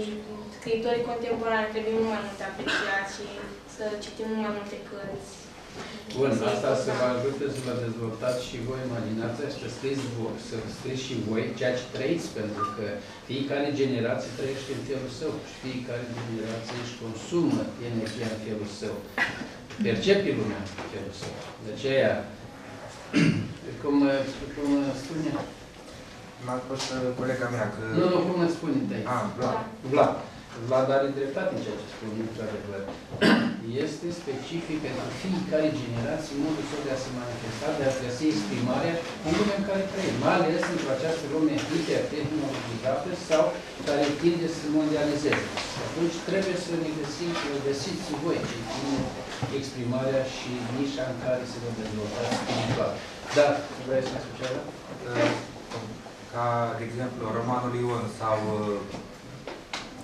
scriitorii contemporani trebuie mult mai mult apreciați și să citim mult mai multe cărți. Bun, asta să vă ajute să vă dezvoltați și voi imaginația și să scrieți, vo- să scrieți și voi ceea ce trăiți, pentru că fiecare generație trăiește în felul său și fiecare generație își consumă energia în felul său. Percepe lumea în felul său. De aceea, cum, cum spune, M-a spus uh, colega mea că... nu, nu, cum îmi spune întâi? Ah, Vlad. Vlad. Vlad are dreptate în ceea ce spune, într-adevăr. Este specific pentru fiecare generație modul său de a se manifesta, de a găsi exprimarea în lumea în care trăim, mai ales într-o această lume hipertehnologizată sau care tinde să se mondializeze. Și atunci trebuie să ne găsim, să găsiți voi cei tineri exprimarea și nișa în care se vă dezvoltați spiritual. Dar, vreți să mai spui ceva? Uh, Ca, de exemplu, romanul Ion sau uh,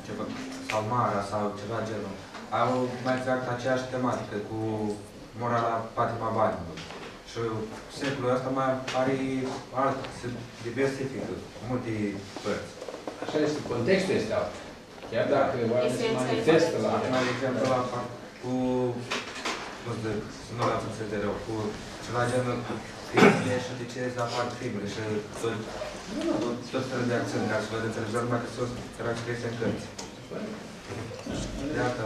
ceva, sau Mara sau ceva genul, au mai exact aceeași tematică cu morala patima banilor. Și secolul ăsta mai are alt, se diversifică, multe părți. Așa este, contextul este altul. Chiar dacă oamenii se Esența manifestă la este Mai de exemplu, la, cu, nu știu, să nu l-ați înțeles de rău, cu ceva genul crimele și de ce să apar crimele și tot, tot felul de acțiuni ca să vă înțelegeți, doar numai că sunt erau scrise în cărți. Iată,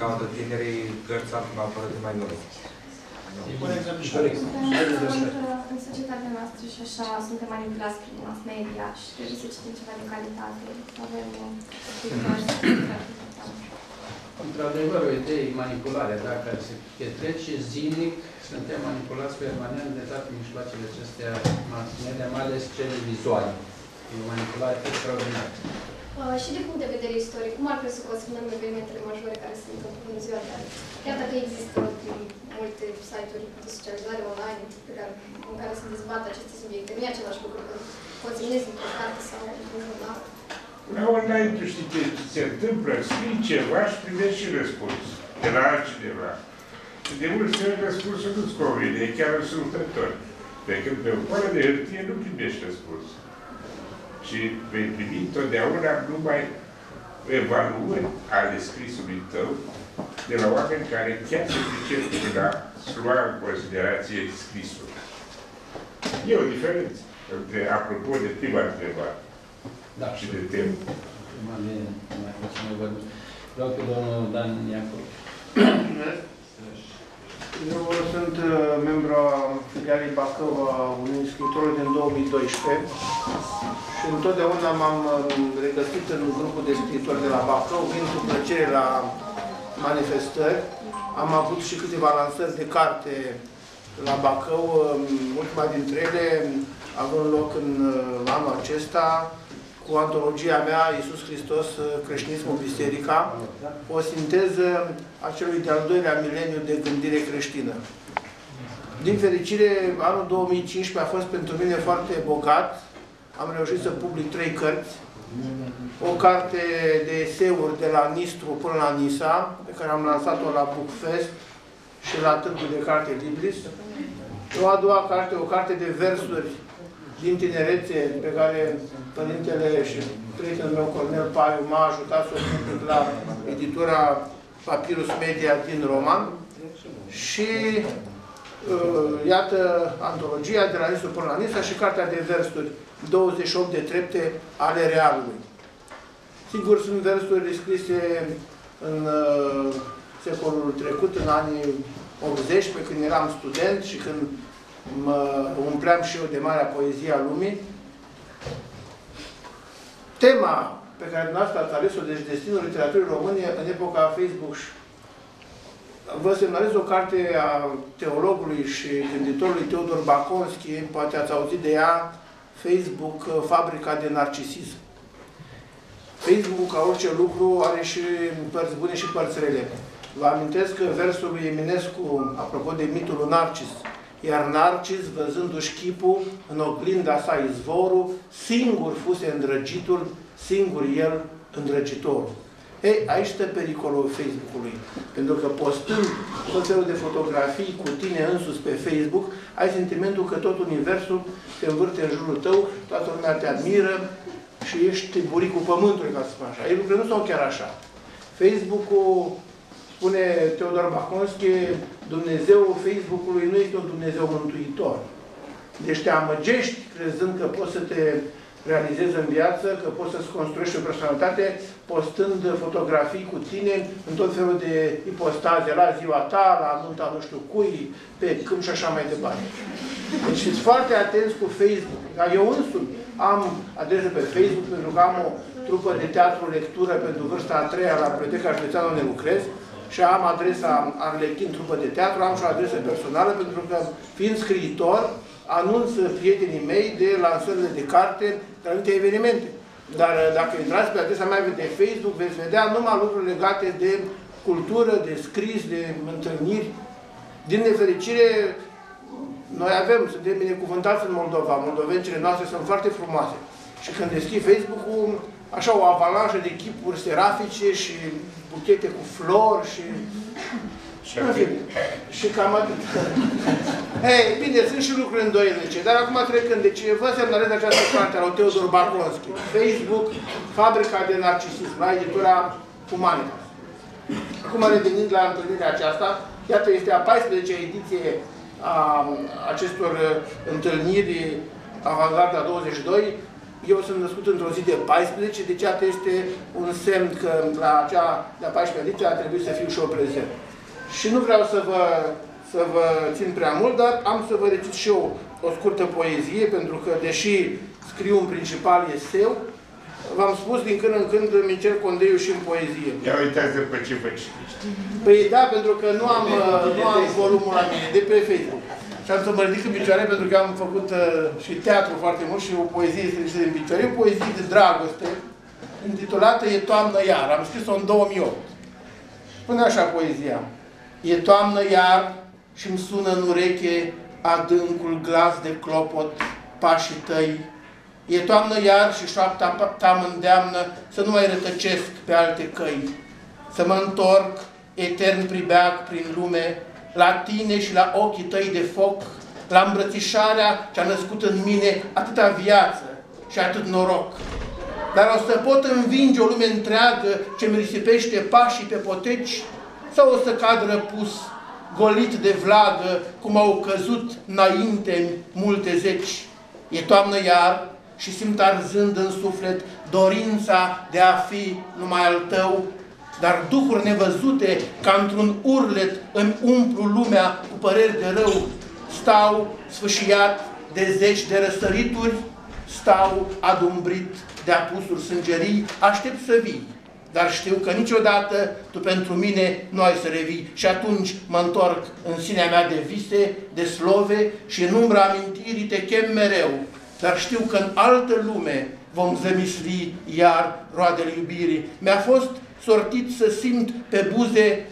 caută tinerii cărți acum apărate mai noi. În societatea noastră și așa suntem manipulați prin mass media și trebuie să citim ceva de calitate. Avem Într-adevăr, o idee e manipularea. Dacă se petrece zilnic, suntem manipulați permanent de toate mijloacele acestea mass media, mai ales cele vizuale. E o manipulare extraordinară. Uh, și din punct de vedere istoric, cum ar presupus spunem evenimentele majore care se întâmplă în ziua de azi? Chiar dacă există multe site-uri de socializare online pe care, în care se dezbat aceste subiecte, nu e același lucru când poți să într-o carte sau într-un jurnal. La online tu știi ce se întâmplă, scrii ceva și primești și răspuns de la altcineva. Și de multe ori răspunsul nu-ți convine, e chiar însultător. Pe când pe o foaie de hârtie nu primești răspuns. Și vei primi întotdeauna numai evaluări ale scrisului tău de la oameni care chiar se pricep la lua în considerație scrisul. E o diferență între, apropo de prima întrebare Da. și de temă. Mai bine, mai facem o vorbă. Vreau pe domnul Dan Iancov. Eu sunt uh, membru a filialei Bacău a unui scriitor din 2012 și întotdeauna m-am uh, regăsit în grupul de scriitori de la Bacău, vin cu plăcere la manifestări. Am avut și câteva lansări de carte la Bacău, um, ultima dintre ele având loc în uh, anul acesta, cu antologia mea Iisus Hristos, creștinismul, biserica, o sinteză a celui de-al doilea mileniu de gândire creștină. Din fericire, anul 2015 a fost pentru mine foarte bogat. Am reușit să public trei cărți. O carte de eseuri de la Nistru până la Nisa, pe care am lansat-o la Bookfest și la Târgul de Carte Libris. O a doua carte, o carte de versuri din tinerețe pe care părintele și prietenul meu, Cornel Paiu, m-a ajutat să o public la editura Papyrus Media din Roman. Și uh, iată antologia de la Nisu până la Nisa și cartea de versuri 28 de trepte ale Realului. Sigur, sunt versuri scrise în uh, secolul trecut, în anii 80, pe când eram student și când mă umpleam și eu de marea poezie a lumii. Tema pe care dumneavoastră ați ales-o, deci destinul literaturii române în epoca Facebook, vă semnalez o carte a teologului și gânditorului Teodor Baconski, poate ați auzit de ea, Facebook, Fabrica de Narcisism. Facebook, ca orice lucru, are și părți bune și părți rele. Vă amintesc că versul lui Eminescu, apropo de mitul lui Narcis, iar Narcis, văzându-și chipul în oglinda sa izvorul, singur fuse îndrăgitul, singur el îndrăgitorul. Ei, aici stă pericolul Facebook-ului. Pentru că postând tot felul de fotografii cu tine însus pe Facebook, ai sentimentul că tot universul se învârte în jurul tău, toată lumea te admiră și ești buricul pământului, ca să spun așa. Ei lucrurile nu sunt chiar așa. Facebook-ul, spune Teodor Baconski, Dumnezeul Facebook-ului nu este un Dumnezeu mântuitor. Deci te amăgești crezând că poți să te realizezi în viață, că poți să-ți construiești o personalitate postând fotografii cu tine în tot felul de ipostaze, la ziua ta, la nunta nu știu cui, pe câmp și așa mai departe. Deci fiți foarte atenți cu Facebook. Dar eu însumi am adresă pe Facebook pentru că am o trupă de teatru lectură pentru vârsta a treia la Biblioteca Județeană unde lucrez și am adresa Arlechin, trupă de teatru, am și o adresă personală pentru că, fiind scriitor, anunț prietenii mei de lansările de carte de anumite evenimente. Dar uh, dacă intrați pe adresa mea de Facebook, veți vedea numai lucruri legate de cultură, de scris, de întâlniri. Din nefericire, noi avem, suntem binecuvântați în Moldova. Moldovencile noastre sunt foarte frumoase. Și când deschid Facebook-ul, așa o avalanșă de chipuri serafice și buchete cu flori și și, și cam atât. Hei, bine, sunt și lucruri îndoielnice, dar acum trecând, deci vă semnalez această carte a lui Teodor Baconski, Facebook, Fabrica de Narcisism, la editura Humanitas. Acum revenind la întâlnirea aceasta, iată, este a 14-a ediție a acestor întâlniri Avangarda 22, eu sunt născut într-o zi de 14, deci iată este un semn că la acea de-a 14-a ediție a trebuit să fiu și eu prezent. Și nu vreau să vă, să vă țin prea mult, dar am să vă recit și eu o scurtă poezie, pentru că, deși scriu în principal eseu, v-am spus din când în când îmi încerc condeiul și în poezie. Ia uitați pe ce vă Păi da, pentru că nu am, nu am volumul la mine, de pe Facebook. Și am să mă ridic în picioare pentru că am făcut uh, și teatru foarte mult și o poezie este în picioare. E o poezie de dragoste, intitulată E toamnă iar. Am scris-o în 2008. Spune așa poezia. E toamnă iar și îmi sună în ureche adâncul glas de clopot pașii tăi. E toamnă iar și șoapta ta mă îndeamnă să nu mai rătăcesc pe alte căi. Să mă întorc etern pribeag prin lume, la tine și la ochii tăi de foc, la îmbrățișarea ce a născut în mine atâta viață și atât noroc. Dar o să pot învinge o lume întreagă ce-mi risipește pașii pe poteci sau o să cad răpus, golit de vlagă, cum au căzut înainte multe zeci. E toamnă iar și simt arzând în suflet dorința de a fi numai al tău, dar duhuri nevăzute, ca într-un urlet, îmi umplu lumea cu păreri de rău. Stau sfâșiat de zeci de răsărituri, stau adumbrit de apusuri sângerii, aștept să vii dar știu că niciodată tu pentru mine nu ai să revii. Și atunci mă întorc în sinea mea de vise, de slove și în umbra amintirii te chem mereu. Dar știu că în altă lume vom zămisli iar roadele iubirii. Mi-a fost sortit să simt pe buze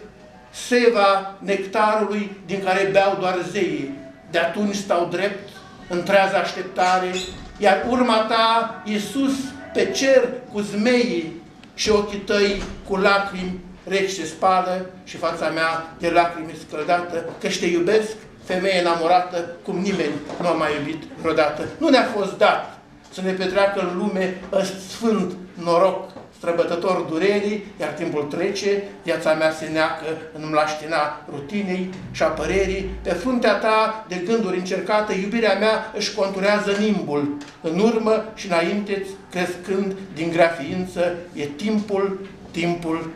seva nectarului din care beau doar zeii. De atunci stau drept, în trează așteptare, iar urma ta, Iisus, pe cer cu zmeii, și ochii tăi cu lacrimi reci se spală și fața mea de lacrimi scăldată, că te iubesc, femeie enamorată, cum nimeni nu a mai iubit vreodată. Nu ne-a fost dat să ne petreacă în lume ăst sfânt noroc, străbătător durerii, iar timpul trece, viața mea se neacă în mlaștina rutinei și a părerii. Pe fruntea ta de gânduri încercată, iubirea mea își conturează nimbul. În urmă și înainte, crescând din grea ființă, e timpul, timpul,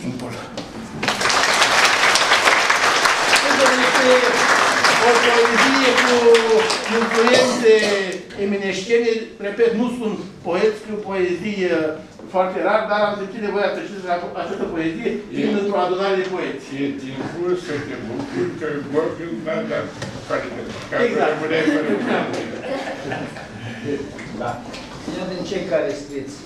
timpul. O poezie cu influențe emineștiene, repet, nu sunt poet, scriu poezie foarte rar, dar am simțit nevoia să citesc această poezie fiind într-o adunare de poeți. E timpul să te bucuri că vorbiul n-a dat ca exact. să rămâneai fără Da. Cine din cei care scrieți?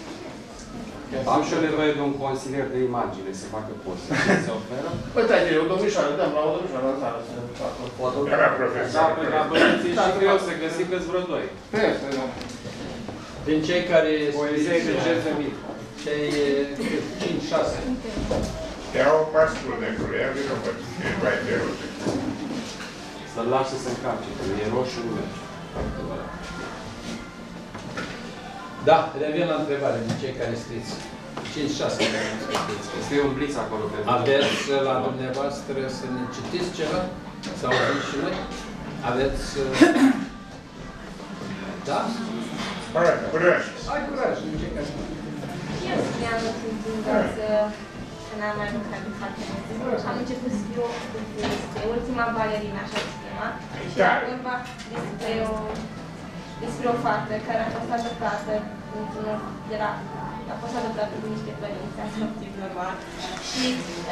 Am și o nevoie de un consilier de imagine să facă poze. Se oferă? Păi, da, e o domnișoară, dăm la o domnișoară în țară să facă foto. Era profesor. Da, păi la băieții și greu să găsim câți vreo doi. Pe asta, da. Din cei care Poezie scrieți de Jezemit, cei 5-6. Iau pastul de acolo, ia vină pe ce e mai greu. Să-l lasă să încarce, că e roșu, nu merge. Da, revin la întrebare din cei care scrieți. 5-6 care scrieți. Scrie un bliț acolo pe Aveți la dumneavoastră să ne citiți ceva? Sau avem și noi? Aveți... uh, Da? Hai, curaj! Ai curaj, în ce caz. Eu scriam într-un timp, să că n-am mai lucrat de foarte mult. Am început să scriu despre ultima balerină, așa se chema. Și era vorba despre o, despre o fată care a fost adoptată într-unul de la a fost adoptată cu niște părinți, adoptiv normal. Și,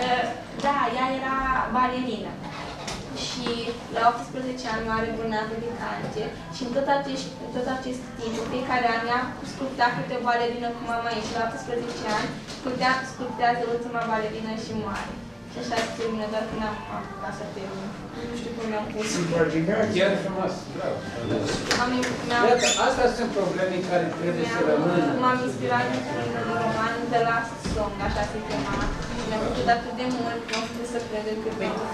uh, da, ea era balerină. Și la 18 ani are bolnavă de cancer și în tot, acest, în tot acest timp, în fiecare an ea sculptea câte o balerină cu mama ei și la 18 ani sculptea, sculptează ultima balerină și moare. Și așa se termină, doar că n-am apucat să termin. Nu știu cum mi-am pus. Chiar frumos, bravo. Am, mi-am, Iată, astea sunt probleme care trebuie să rămână. M-am inspirat dintr-un roman de la Song, așa se chema. Și mi-a plăcut atât de mult, nu am putut să cred că pentru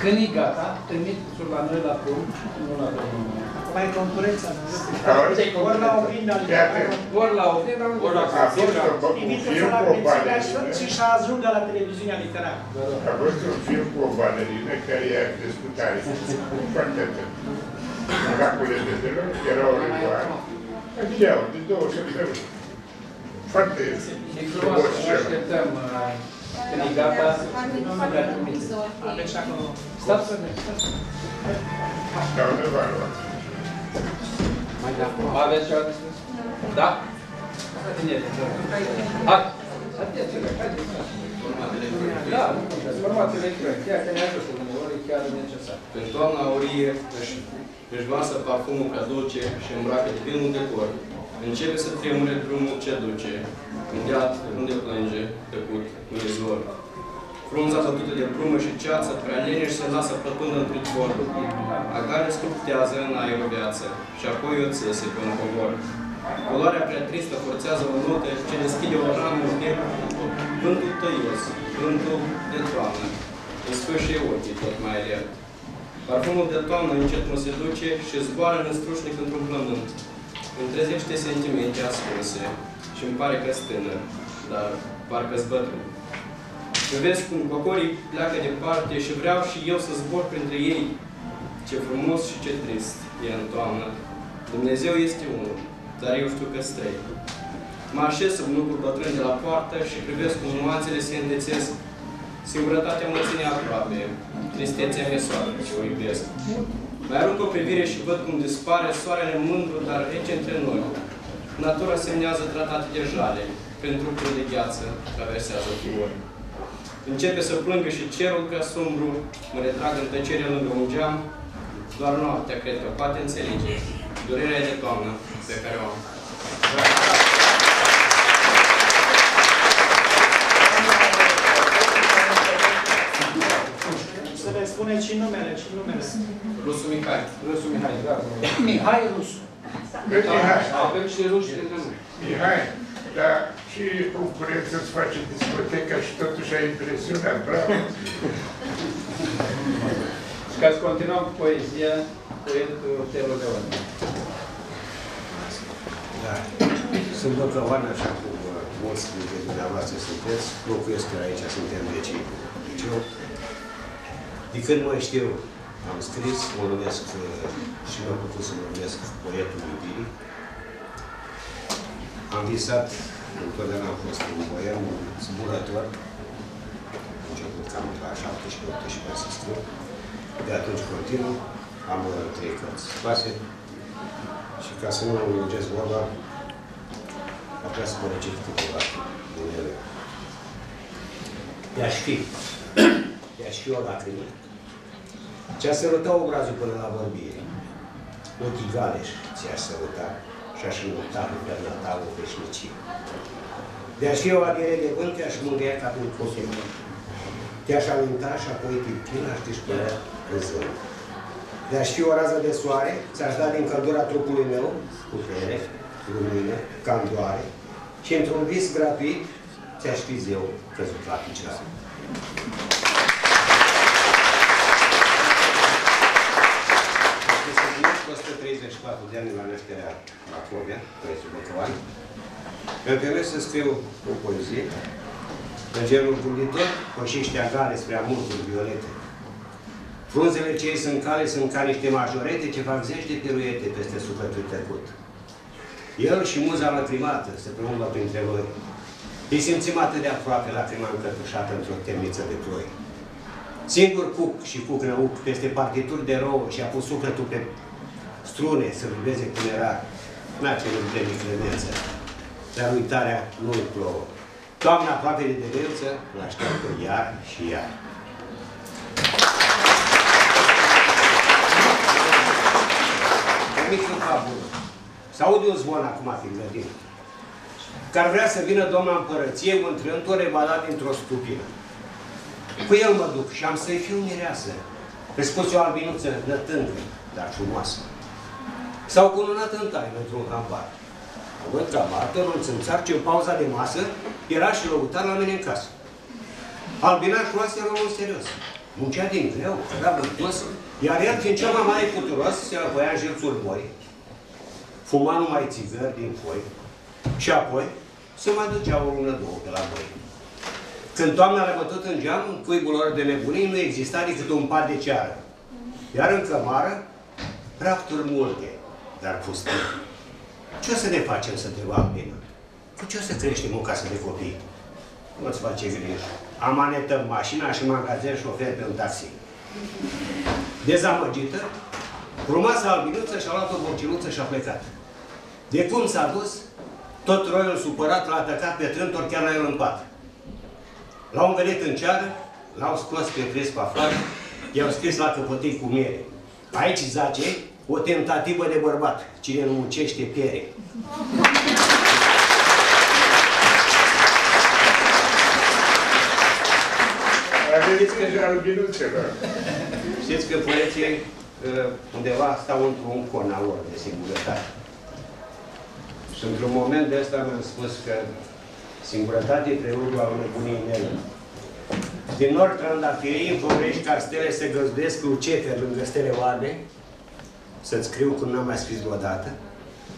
Când e gata, trimiteți-o la noi la punct, nu la domnul. Mai concurența, nu? Auzi? Ori la oglinda lui Iată. Ori la oglinda lui Ori la A fost un Invitați film la cu o mențiunea balerină. și să ajungă la televiziunea literară. A fost un film cu o balerină care i-a crescut tare. Foarte atent. Dracule de deloc, era o rigoare. Aceea, de două săptămâni. Foarte E frumos, frumos să ceva. așteptăm. uh, Când e gata, Am venit nu foarte le mult trimiteți. să o fie. Aveți acolo. Stați să ne... Da, undeva nu. Mai de acum. Aveți ceva de spus? Da? Bine, Hai! Haideți, haideți. Da, nu contează. Formatul electronic, chiar că ne ajută uneori, e chiar necesar. Pentru toamna aurie își, își varsă parfumul prea dulce și îmbracă divinul decor. Începe să tremure drumul ce duce, îndeat, unde plânge, tăcut, în izvor. Frunza bătută de brumă și ceață, prea leneș se lasă plătând într cor. Agare sculptează în aer o viață și apoi o țese pe un covor. Culoarea prea tristă forțează o notă ce deschide o ramă de vântul tăios, vântul de toamnă. Îi sfârșie ochii tot mai alert. Parfumul de toamnă încet mă se duce și zboară în strușnic într-un plământ. Îmi trezește sentimente ascunse și îmi pare că tânăr, dar parcă-s bătrân. Privesc cum cocorii pleacă departe și vreau și eu să zbor printre ei. Ce frumos și ce trist e în toamnă. Dumnezeu este unul, dar eu știu că trei. Mă așez sub nucul bătrân de la poartă și privesc cum nuanțele se îndețesc. Singurătatea mă ține aproape, tristețea mi soară ce o iubesc. Mai arunc o privire și văd cum dispare soarele mândru, dar rece între noi. Natura semnează tratate de jale, prin trupul de gheață traversează flori. Începe să plângă și cerul ca sombru, mă retrag în tăcere lângă un geam, doar noaptea cred că poate înțelege durerea de toamnă pe care o am. Să le spuneți și numele, și numele. Rusu Mihai. Rusu Mihai, da. Mihai Rusu. Vezi, Mihai, Avem și ruși printre noi. Mihai, dar și concurență să-ți face discoteca și totuși ai impresionat, bravo. Și ca să continuăm cu poezia, poetul Telu Leon. Da. Sunt Băcăvan, așa cum uh, mulți dintre dumneavoastră sunteți. Locuiesc eu aici, suntem vecini cu liceu. De când mă știu, am scris, mă numesc uh, și mi-am putut să mă numesc poetul iubirii. Am visat, întotdeauna am fost un boem, un zburător. Am început cam la 17-18 ani să scriu. De atunci continuu. Am uh, trei cărți scoase. Și ca să nu mă lungesc vorba, aș vrea să vă recit câteva din ele. I-aș fi, i-aș fi o lacrimă, ce-a săruta obrazul până la vorbire. Ochii galeș ți-aș săruta și-aș înmulta pe perna ta o veșnicie. De-aș fi o adiere de vânt, te-aș mângâia ca un Pokémon. Te-aș alinta și apoi tipin aș dispărea în zon. De-aș fi o rază de soare, ți-aș da din căldura trupului meu, putere, lumină, candoare și într-un vis gratuit ți-aș fi eu căzut la picioare. Este 134 de ani la nașterea Macovia, Trăisul Băcăvani. Îmi permit să scriu o poezie. În genul gânditor, coșește agale spre amurguri violete. Frunzele ce ies în cale sunt ca niște majorete ce fac zeci de piruete peste sufletul trecut. El și muza lăcrimată se prelungă printre noi. Îi simțim atât de aproape lacrima încătușată într-o temniță de ploi. Singur cuc și cuc năuc peste partituri de rouă și a pus sufletul pe strune să vibeze cum era. N-a cerut vremii clemență, dar uitarea nu-i plouă. Toamna aproape de demență, l-așteaptă iar și iar. O mică fabulă. Să aude un zvon acum prin grădină. Că ar vrea să vină Domnul Împărăție, mă întrânt o rebadat dintr-o stupină. Cu el mă duc și am să-i fiu mireasă. Răspuns o albinuță nătângă, dar frumoasă. S-au cununat în taină într-un hambar. Văd că martorul țânțar ce în pauza de masă era și lăutar la mine în casă. Albinaș luase romul serios. Muncea din greu, era vârtos, iar el, fiind cel mai mare puturos, se răpăia în jilțul boi, fuma numai țigări din foi și apoi se mai ducea o lună, două pe la boi. Când toamna le bătut în geam, în cuibul lor de nebunii nu exista decât un pat de ceară. Iar în cămară, rafturi multe, dar pustii. Ce o să ne facem să întreba albină? Cu ce o să creștem o casă de copii? Nu-ți face griji. Amanetăm mașina și magazin șofer pe un taxi. Dezamăgită, frumoasa albinuță și-a luat o borciluță și a plecat. De cum s-a dus, tot roiul supărat l-a atacat pe trântor chiar la el în pat. L-au învelit în ceară, l-au scos pe cresp afară, i-au scris la căpătâi cu miere. Aici zace o tentativă de bărbat. Cine nu muncește, piere. Aveți deja albinuțelor. Știți că poeții uh, undeva stau într-un con al lor de singurătate. Și într-un moment de asta mi-am spus că singurătate e preludiu al nebuniei mele. Din nord trandafirii, în Florești, ca stele se găzduiesc cu cefe lângă stele oarbe, să-ți scriu cum n-am mai scris vreodată,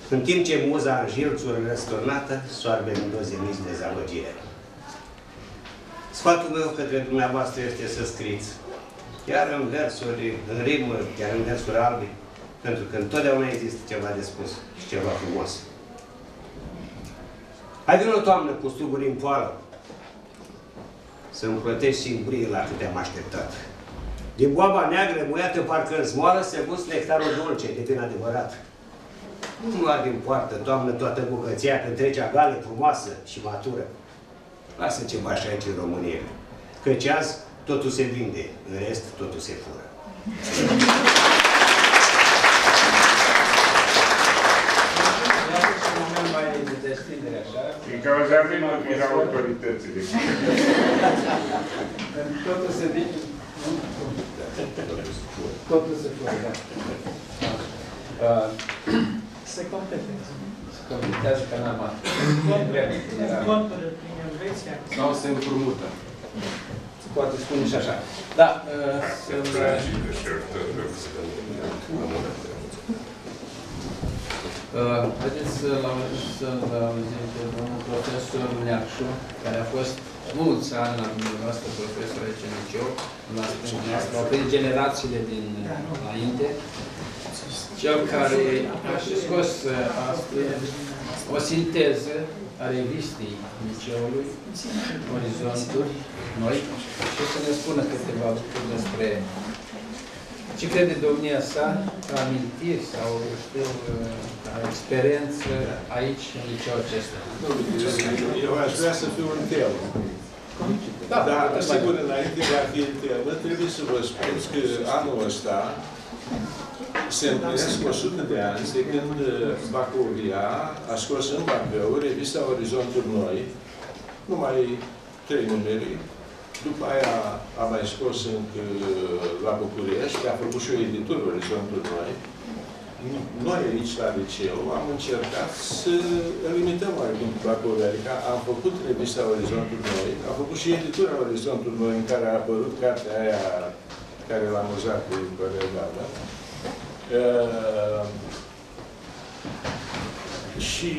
în timp ce muza în jilțuri răsturnată soarbe în dozemiți de dezamăgire. Sfatul meu către dumneavoastră este să scriți, chiar în versuri, în rimă, chiar în versuri albe, pentru că întotdeauna există ceva de spus și ceva frumos. Hai vină o toamnă cu struguri în poală, să-mi plătești simburie la cât am așteptat. Din boaba neagră, muiată parcă în zmoară, se gust nectarul dulce, de vin adevărat. Nu lua din poartă, Doamnă, toată bogăția, când trece gale frumoasă și matură. Lasă ce așa aici în România. Căci azi totul se vinde, în rest totul se fură. Din cauza lui nu vin autoritățile. Totul se vinde. Totul se fură, da. Uh, Se completează. Se completează că n-am Conturi prin Elveția. Sau se împrumută. Se poate spune și așa. Da, uh, să Uh, Haideți să-l auzim să-l auzim pe domnul profesor Neacșu, care a fost mulți ani la dumneavoastră profesor aici în liceu, la dumneavoastră, au venit generațiile din înainte. Cel care a și scos uh, astăzi o sinteză a revistei liceului, Orizonturi Noi, și să ne spună câteva lucruri despre ce crede domnia sa ca amintiri sau, eu știu, ca experiență aici, în liceul acesta? Eu aș vrea să fiu în temă. Da, Dar, da, sigur, da. înainte de a fi în temă, trebuie să vă spun că anul ăsta se împlinesc 100 de ani de când Bacovia a scos în Bacău revista Orizonturi Noi, numai trei numeri, după aia a mai scos încă la București, a făcut și o editură Orizonturi Noi, noi aici la liceu am încercat să limităm oarecum Bacovia. Adică am făcut revista Orizontul Noi, am făcut și editura Orizontul Noi în care a apărut cartea aia care l-am uzat pe colega mea. Uh, și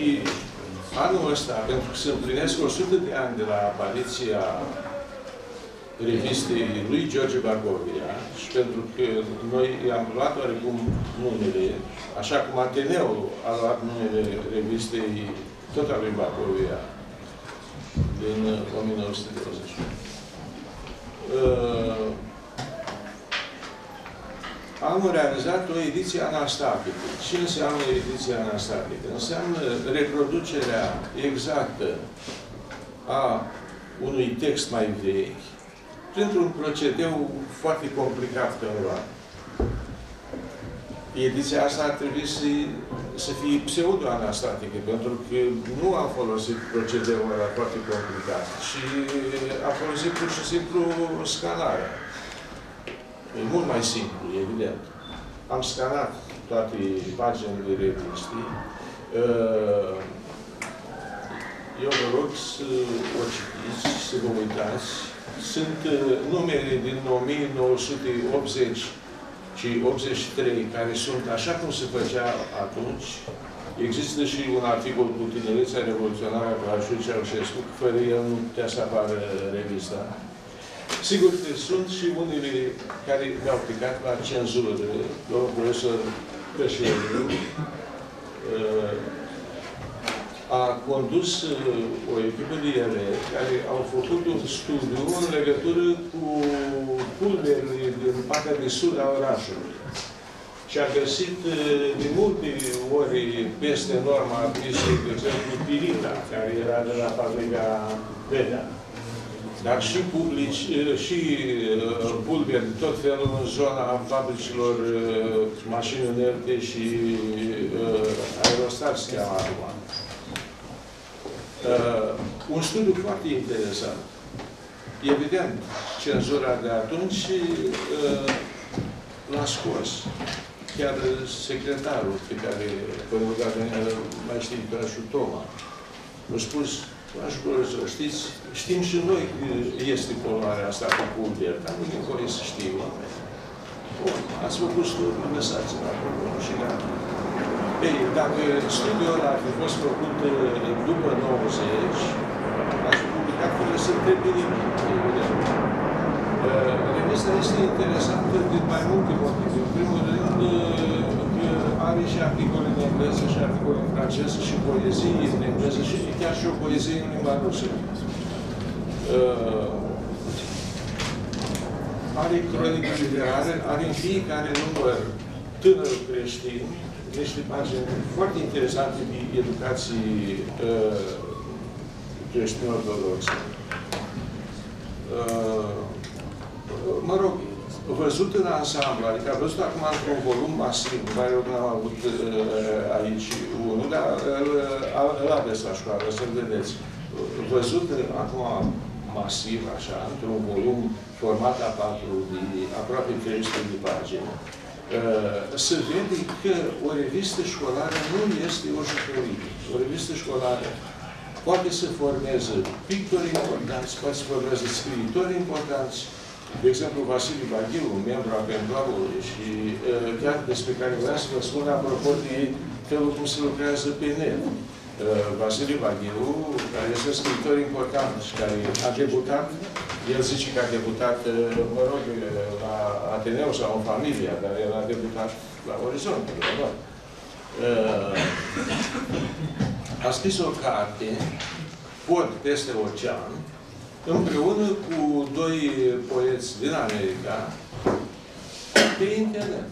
anul ăsta, pentru că se împlinesc 100 de ani de la apariția revistei lui George Bacovia și pentru că noi i-am luat oarecum numele, așa cum Ateneul a luat numele revistei tot al lui Bacovia din 1920. Uh, am realizat o ediție anastatică. Ce înseamnă ediția anastatică? Înseamnă reproducerea exactă a unui text mai vechi printr-un procedeu foarte complicat cândva. Ediția asta ar trebui să, să fie pseudo-anastatică, pentru că nu am folosit procedeul ăla foarte complicat, și am folosit pur și simplu scanarea. E mult mai simplu, evident. Am scanat toate paginile revistei. Uh, eu vă rog să o citiți, să vă uitați. Sunt uh, numere din 1980 și 83 care sunt așa cum se făcea atunci. Există și un articol cu tinerețea revoluționară pe Așul Ceaușescu, fără el nu putea să apară revista. Sigur că sunt și unele care mi-au plecat la cenzură. Domnul profesor Președinte uh, a condus uh, o echipă de ele care au făcut un studiu în legătură cu pulberile din partea de sud a orașului. Și a găsit uh, de multe ori peste norma admisei, de exemplu, pirita, care era de la fabrica Vedea dar și publici, și pulberi de tot felul în zona fabricilor mașini unerte și aerostar se cheamă acum. Un studiu foarte interesant. Evident, cenzura de atunci l-a scos. Chiar secretarul pe care, până mai știi, Trașul Toma, a spus Dragi profesor, știți, știm și noi că este poluarea asta cu pulver, dar nu e voie să știm. Bun, ați făcut studiul, lăsați-mă acolo și gata. Ei, dacă studiul ăla ar fi fost făcut uh, după 90, aș fi publicat fără să trebuie nimic, evident. Uh, revista este interesantă din mai multe motive. În primul rând, uh, are și articole în engleză, și articole în franceză, și poezii în engleză, și chiar și o poezie în limba rusă. Uh, are cronică literară, are în fiecare număr tânăr creștin, niște pagini foarte interesante de educații uh, creștini ortodoxe. Uh, mă rog, văzut în ansamblu, adică a văzut acum într-un volum masiv, mai eu n-am avut uh, aici unul, dar îl, îl aveți la școală, să-l vedeți. Văzut acum masiv, așa, într-un volum format A4 de aproape 300 de pagini, uh, se vede că o revistă școlară nu este o jucărie. O revistă școlară poate să formeze pictori importanți, poate să formeze scriitori importanți, de exemplu, Vasile Baghiu, un membru al Pemblaului și uh, chiar despre care vreau să vă spun apropo de felul cum se lucrează pe net. Uh, Vasile Baghiu, care este un scriitor important și care a debutat, el zice că a debutat, uh, mă rog, la Ateneu sau în familia, dar el a debutat la Orizont, la uh, a scris o carte, Pod peste ocean, împreună cu doi poeți din America pe internet.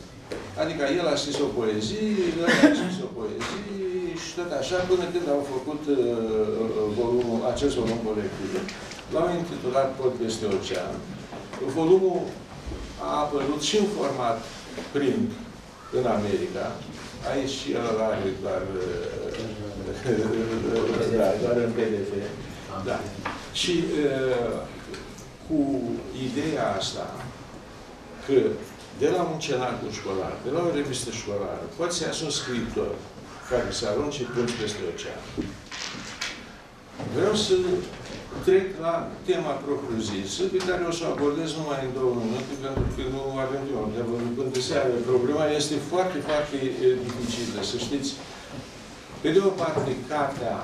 Adică el a scris o poezie, el a scris o poezie și tot așa, până când au făcut uh, volumul, acest volum colectiv. L-au intitulat Pot peste ocean. Volumul a apărut și în format print în America. Aici el are doar, da, doar în PDF. Da. Și uh, cu ideea asta că de la un cenacul școlar, de la o revistă școlară, poate să iasă un scriitor care să arunce pungi peste ocean. Vreau să trec la tema propriu-zisă, pe care o să o abordez numai în două minute, pentru că nu avem timp de văzut până de seară. Problema este foarte, foarte eh, dificilă, să știți. Pe de o parte, cartea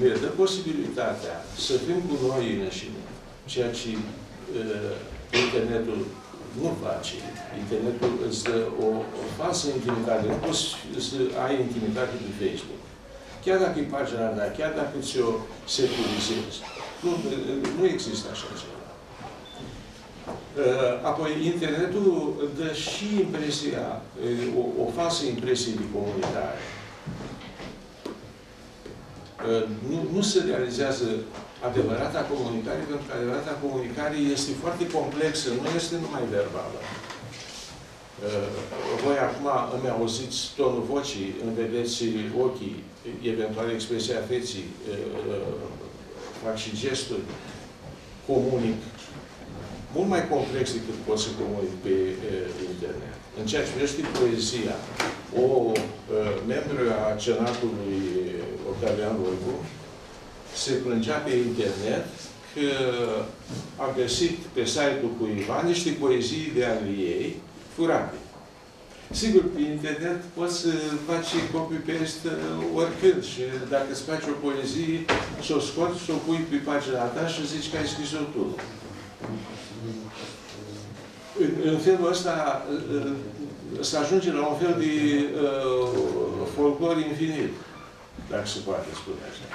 ne dă posibilitatea să fim cu noi înșine, ceea ce uh, internetul nu face. Internetul îți dă o, o falsă intimitate. Nu poți să ai intimitate pe Facebook. Chiar dacă e pagina ta, chiar dacă ți-o securizezi. Nu, nu există așa ceva. Uh, apoi, internetul dă și impresia, uh, o, o falsă impresie de comunicare. Uh, nu, nu se realizează adevărata comunicare, pentru că adevărata comunicare este foarte complexă, nu este numai verbală. Uh, voi acum îmi auziți tonul vocii, îmi vedeți ochii, eventual expresia feții, uh, fac și gesturi, comunic mult mai complex decât pot să comunic pe internet. În ceea ce privește poezia, o membru a Senatului Octavian Voicu se plângea pe internet că a găsit pe site-ul cuiva niște poezii de ale ei furate. Sigur, pe internet poți să faci copy-paste oricând și dacă îți faci o poezie, să o scoți, să o pui pe pagina ta și zici că ai scris-o tu. În, în felul ăsta să ajunge la un fel de uh, folclor infinit, dacă se poate spune așa.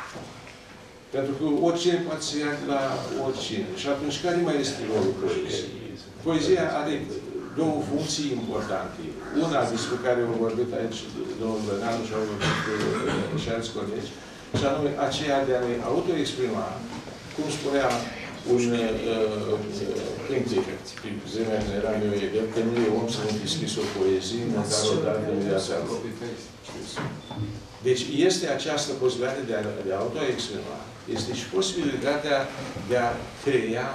Pentru că oricine poate să ia de la oricine. Și atunci, care mai este rolul poeziei? Poezia are două funcții importante. Una despre care au vorbit aici domnul Băneanu și au vorbit și alți colegi, și anume aceea de a ne autoexprima, cum spunea un cântec, pe vremea când eram eu elev, că nu e om să nu fi scris o poezie, măcar o dată în viața lui. Deci este această posibilitate de a, de a autoexprima. Este și posibilitatea de a crea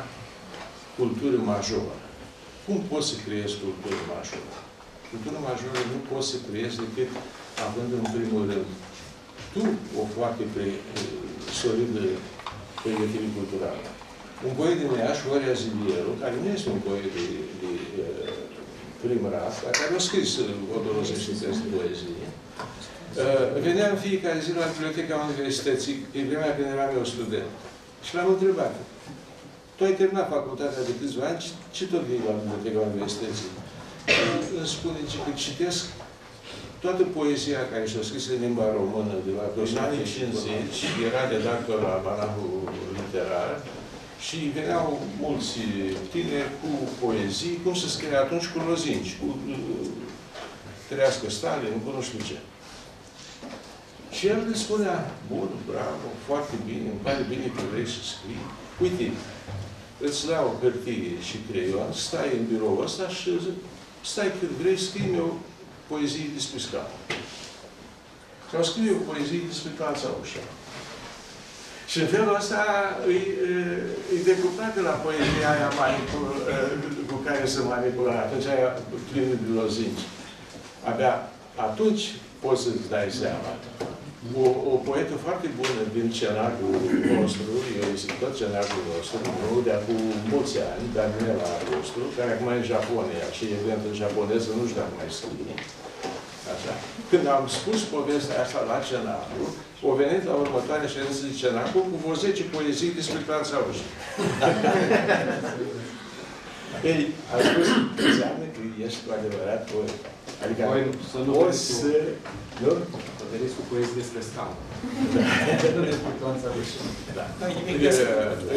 cultură majoră. Cum poți să creezi cultură majoră? Cultură majoră nu poți să creezi decât având în primul rând tu o foarte pre, solidă pregătire culturală. Un poet din Iași, Orea Zilieru, care nu este un poet de, de, de prim ras, dar care a scris o 20 de poezie, Uh, venea în fiecare zi la biblioteca Universității, în vremea când eram eu student. Și l-am întrebat. Tu ai terminat facultatea de câțiva ani, ce tot vii la biblioteca Universității? Îmi spune că citesc toată poezia care și-a scris în limba română de la prin anii 50, era redactor la Banahul Literar, și veneau mulți tineri cu poezii, cum se scrie atunci cu lozinci, cu uh, trăiască Stalin, cu nu știu ce. Și el le spunea, bun, bravo, foarte bine, îmi pare bine că vrei să scrii. Uite, îți dau o hârtie și creion, stai în birou ăsta și stai cât vrei, scrie o poezie despre scaun. Și am scris o poezie despre Clața Ușa. Și în felul ăsta îi, îi decuplată la poezia aia manipul, cu care se manipula, atunci aia plină de lozinci. Abia atunci poți să-ți dai seama. O, o poetă foarte bună din cenacul nostru, eu zic tot cenacul nostru, nu de acum mulți ani, dar nu la nostru, care acum e în Japonia și evident în japoneză nu știu dacă mai scrie. Așa. Când am spus povestea asta la cenacul, o venit la următoarea ședință de cenacul cu vreo 10 poezii despre Franța Ușii. Ei, a spus, înseamnă că ești cu adevărat poet. Adică Voi să nu poți să... Nu? Să veniți cu poezii despre scaun. Nu despre Franța Ușii. Da.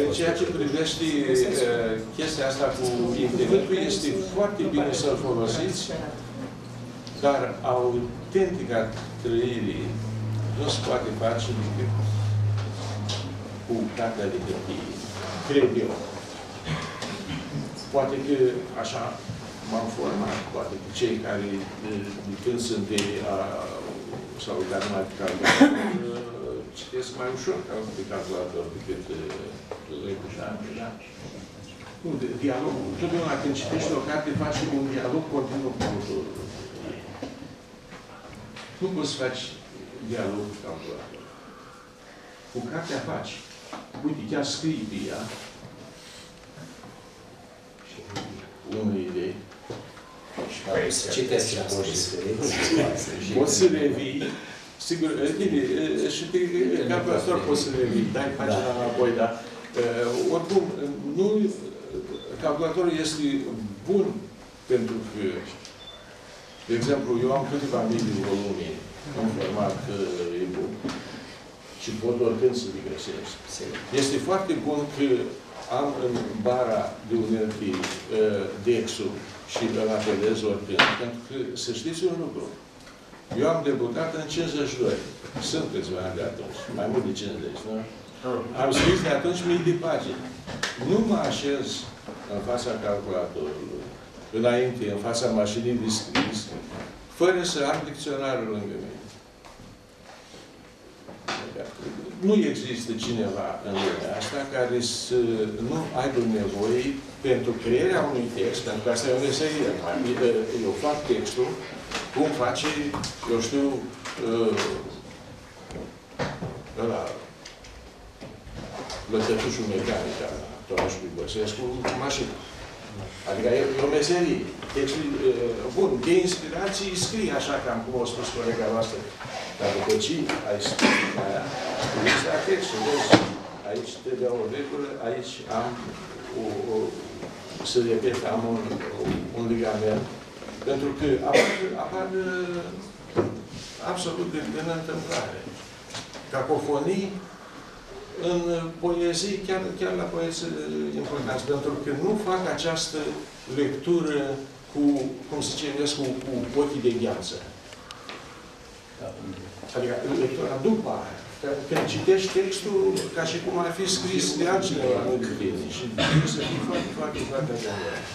În ceea ce privește chestia asta cu internetul, este foarte bine să-l folosiți, dar autentica trăirii nu se poate face decât cu cartea de hârtie. Cred eu. Poate că așa m-am format, poate că cei care de când sunt de a, sau dar mai pe calculator, citesc mai ușor ca pe calculator decât uh, da, da. Nu, de, dialogul. Totdeauna când citești o carte, faci un dialog continuu cu autorul. Nu poți să faci dialog cu calculator. Cu cartea faci. Uite, chiar scrii pe ea unei idei. Și apoi să citesc ce am scris. Poți să revii, sigur, bine, și pe calculator poți să revii, dai pagina înapoi, dar uh, oricum, nu, calculatorul este bun pentru că, de exemplu, eu am câteva mii de volume în format uh, e-book și pot oricând să le găsesc. Este foarte bun că am în bara de unelte uh, Dexul și îl apelez oricând, pentru că să știți un lucru. Eu am debutat în 52. Sunt câțiva ani de atunci, mai mult de 50, nu? Am scris de atunci mii de pagini. Nu mă așez în fața calculatorului, înainte, în fața mașinii de scris, fără să am dicționarul lângă mine. Nu există cineva în lumea asta care să nu aibă nevoie pentru crearea unui text, pentru că asta e o meserie. Eu fac textul, cum face, eu știu, ăla, lătătușul mecanic al Tomașului Băsescu cu mașină. Adică e, e o meserie. Textul, bun, de inspirații scrie așa, cam cum a spus colega noastră. Dar după ce ai scris aia, scris la textul, vezi, aici trebuie o regulă, aici am o, o să repet, am un, un ligament. Pentru că apar, apar absolut de, de întâmplare. Cacofonii în poezii, chiar, chiar la poeți importanți, pentru că nu fac această lectură cu, cum se zice cu, cu ochii de gheață. Adică lectura după aia. Când citești textul, ca și cum ar fi scris de altcineva, nu de tine. Și trebuie să fii foarte, foarte, foarte atent.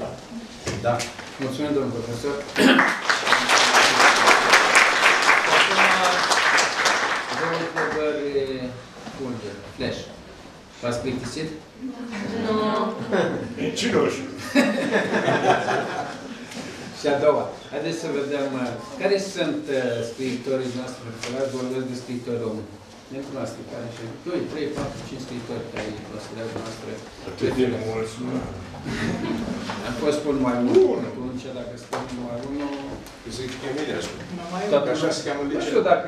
Da. Da. Mulțumim, domnul profesor. Două întrebări fulger, flash. V-ați plictisit? Nu. Cine o știu? Și a doua. Haideți să vedem uh, care sunt uh, scriitorii noastre preferați, vorbesc de scriitori români. Ne cunoaște care și 2, 3, 4, 5 scriitori care îi considerați noastre. Atât de mulți, nu? Am fost spun mai mult, atunci dacă spun numai unul... Zic Eminescu. Tot așa se cheamă Nu știu dacă...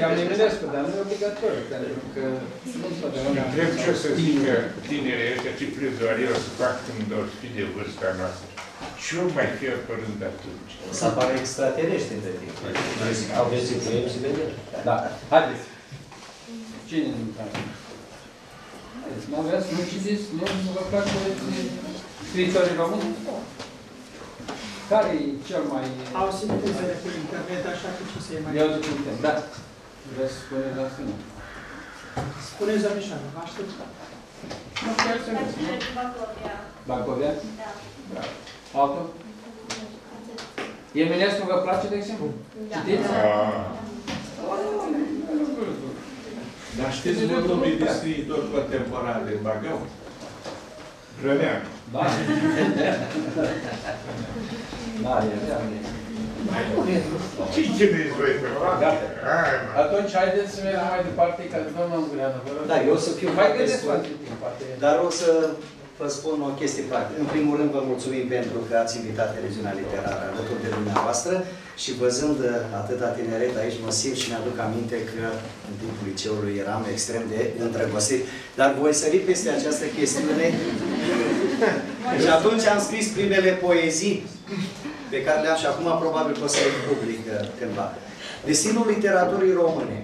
Cam Eminescu, dar nu e obligatoriu, pentru că nu totdeauna... Întreb ce o să zică tinerii ăștia, ce prizorii o să fac când o fi de vârsta noastră. Și eu mai fier părând atunci. Să apară extraterestri între timp. Au găsit poemi și vedere. Da. Haideți. Cine nu place? Haideți, nu aveți, nu citiți, nu vă plac scriitorii români? Care e cel mai... Au sintezele pe internet, așa că ce să-i mai... Eu zic internet, da. Vreți să spuneți la sine? Spuneți, Amișana, vă aștept. Nu, chiar să Bacovia? Da. Da. Altul? Eminescu vă place, de exemplu? Da. Citiți? Dar știți numele de scriitor contemporan din Bacău? Rănean. Da. Da, e real. Ce chinuiți voi pe Gata. Atunci haideți să mergem mai departe, ca domnul Ungureanu, vă rog. Da, eu o să fiu Mai foarte gândeți scurt. foarte timp, poate. Dar o să vă spun o chestie practică. În primul rând vă mulțumim pentru că ați invitat televiziunea literară alături de dumneavoastră și văzând atâta tineret aici, mă simt și mi-aduc aminte că în timpul liceului eram extrem de îndrăgostit. Dar voi sări peste această chestiune și atunci am scris primele poezii pe care le-am și acum probabil că o să le public uh, cândva. Destinul literaturii române.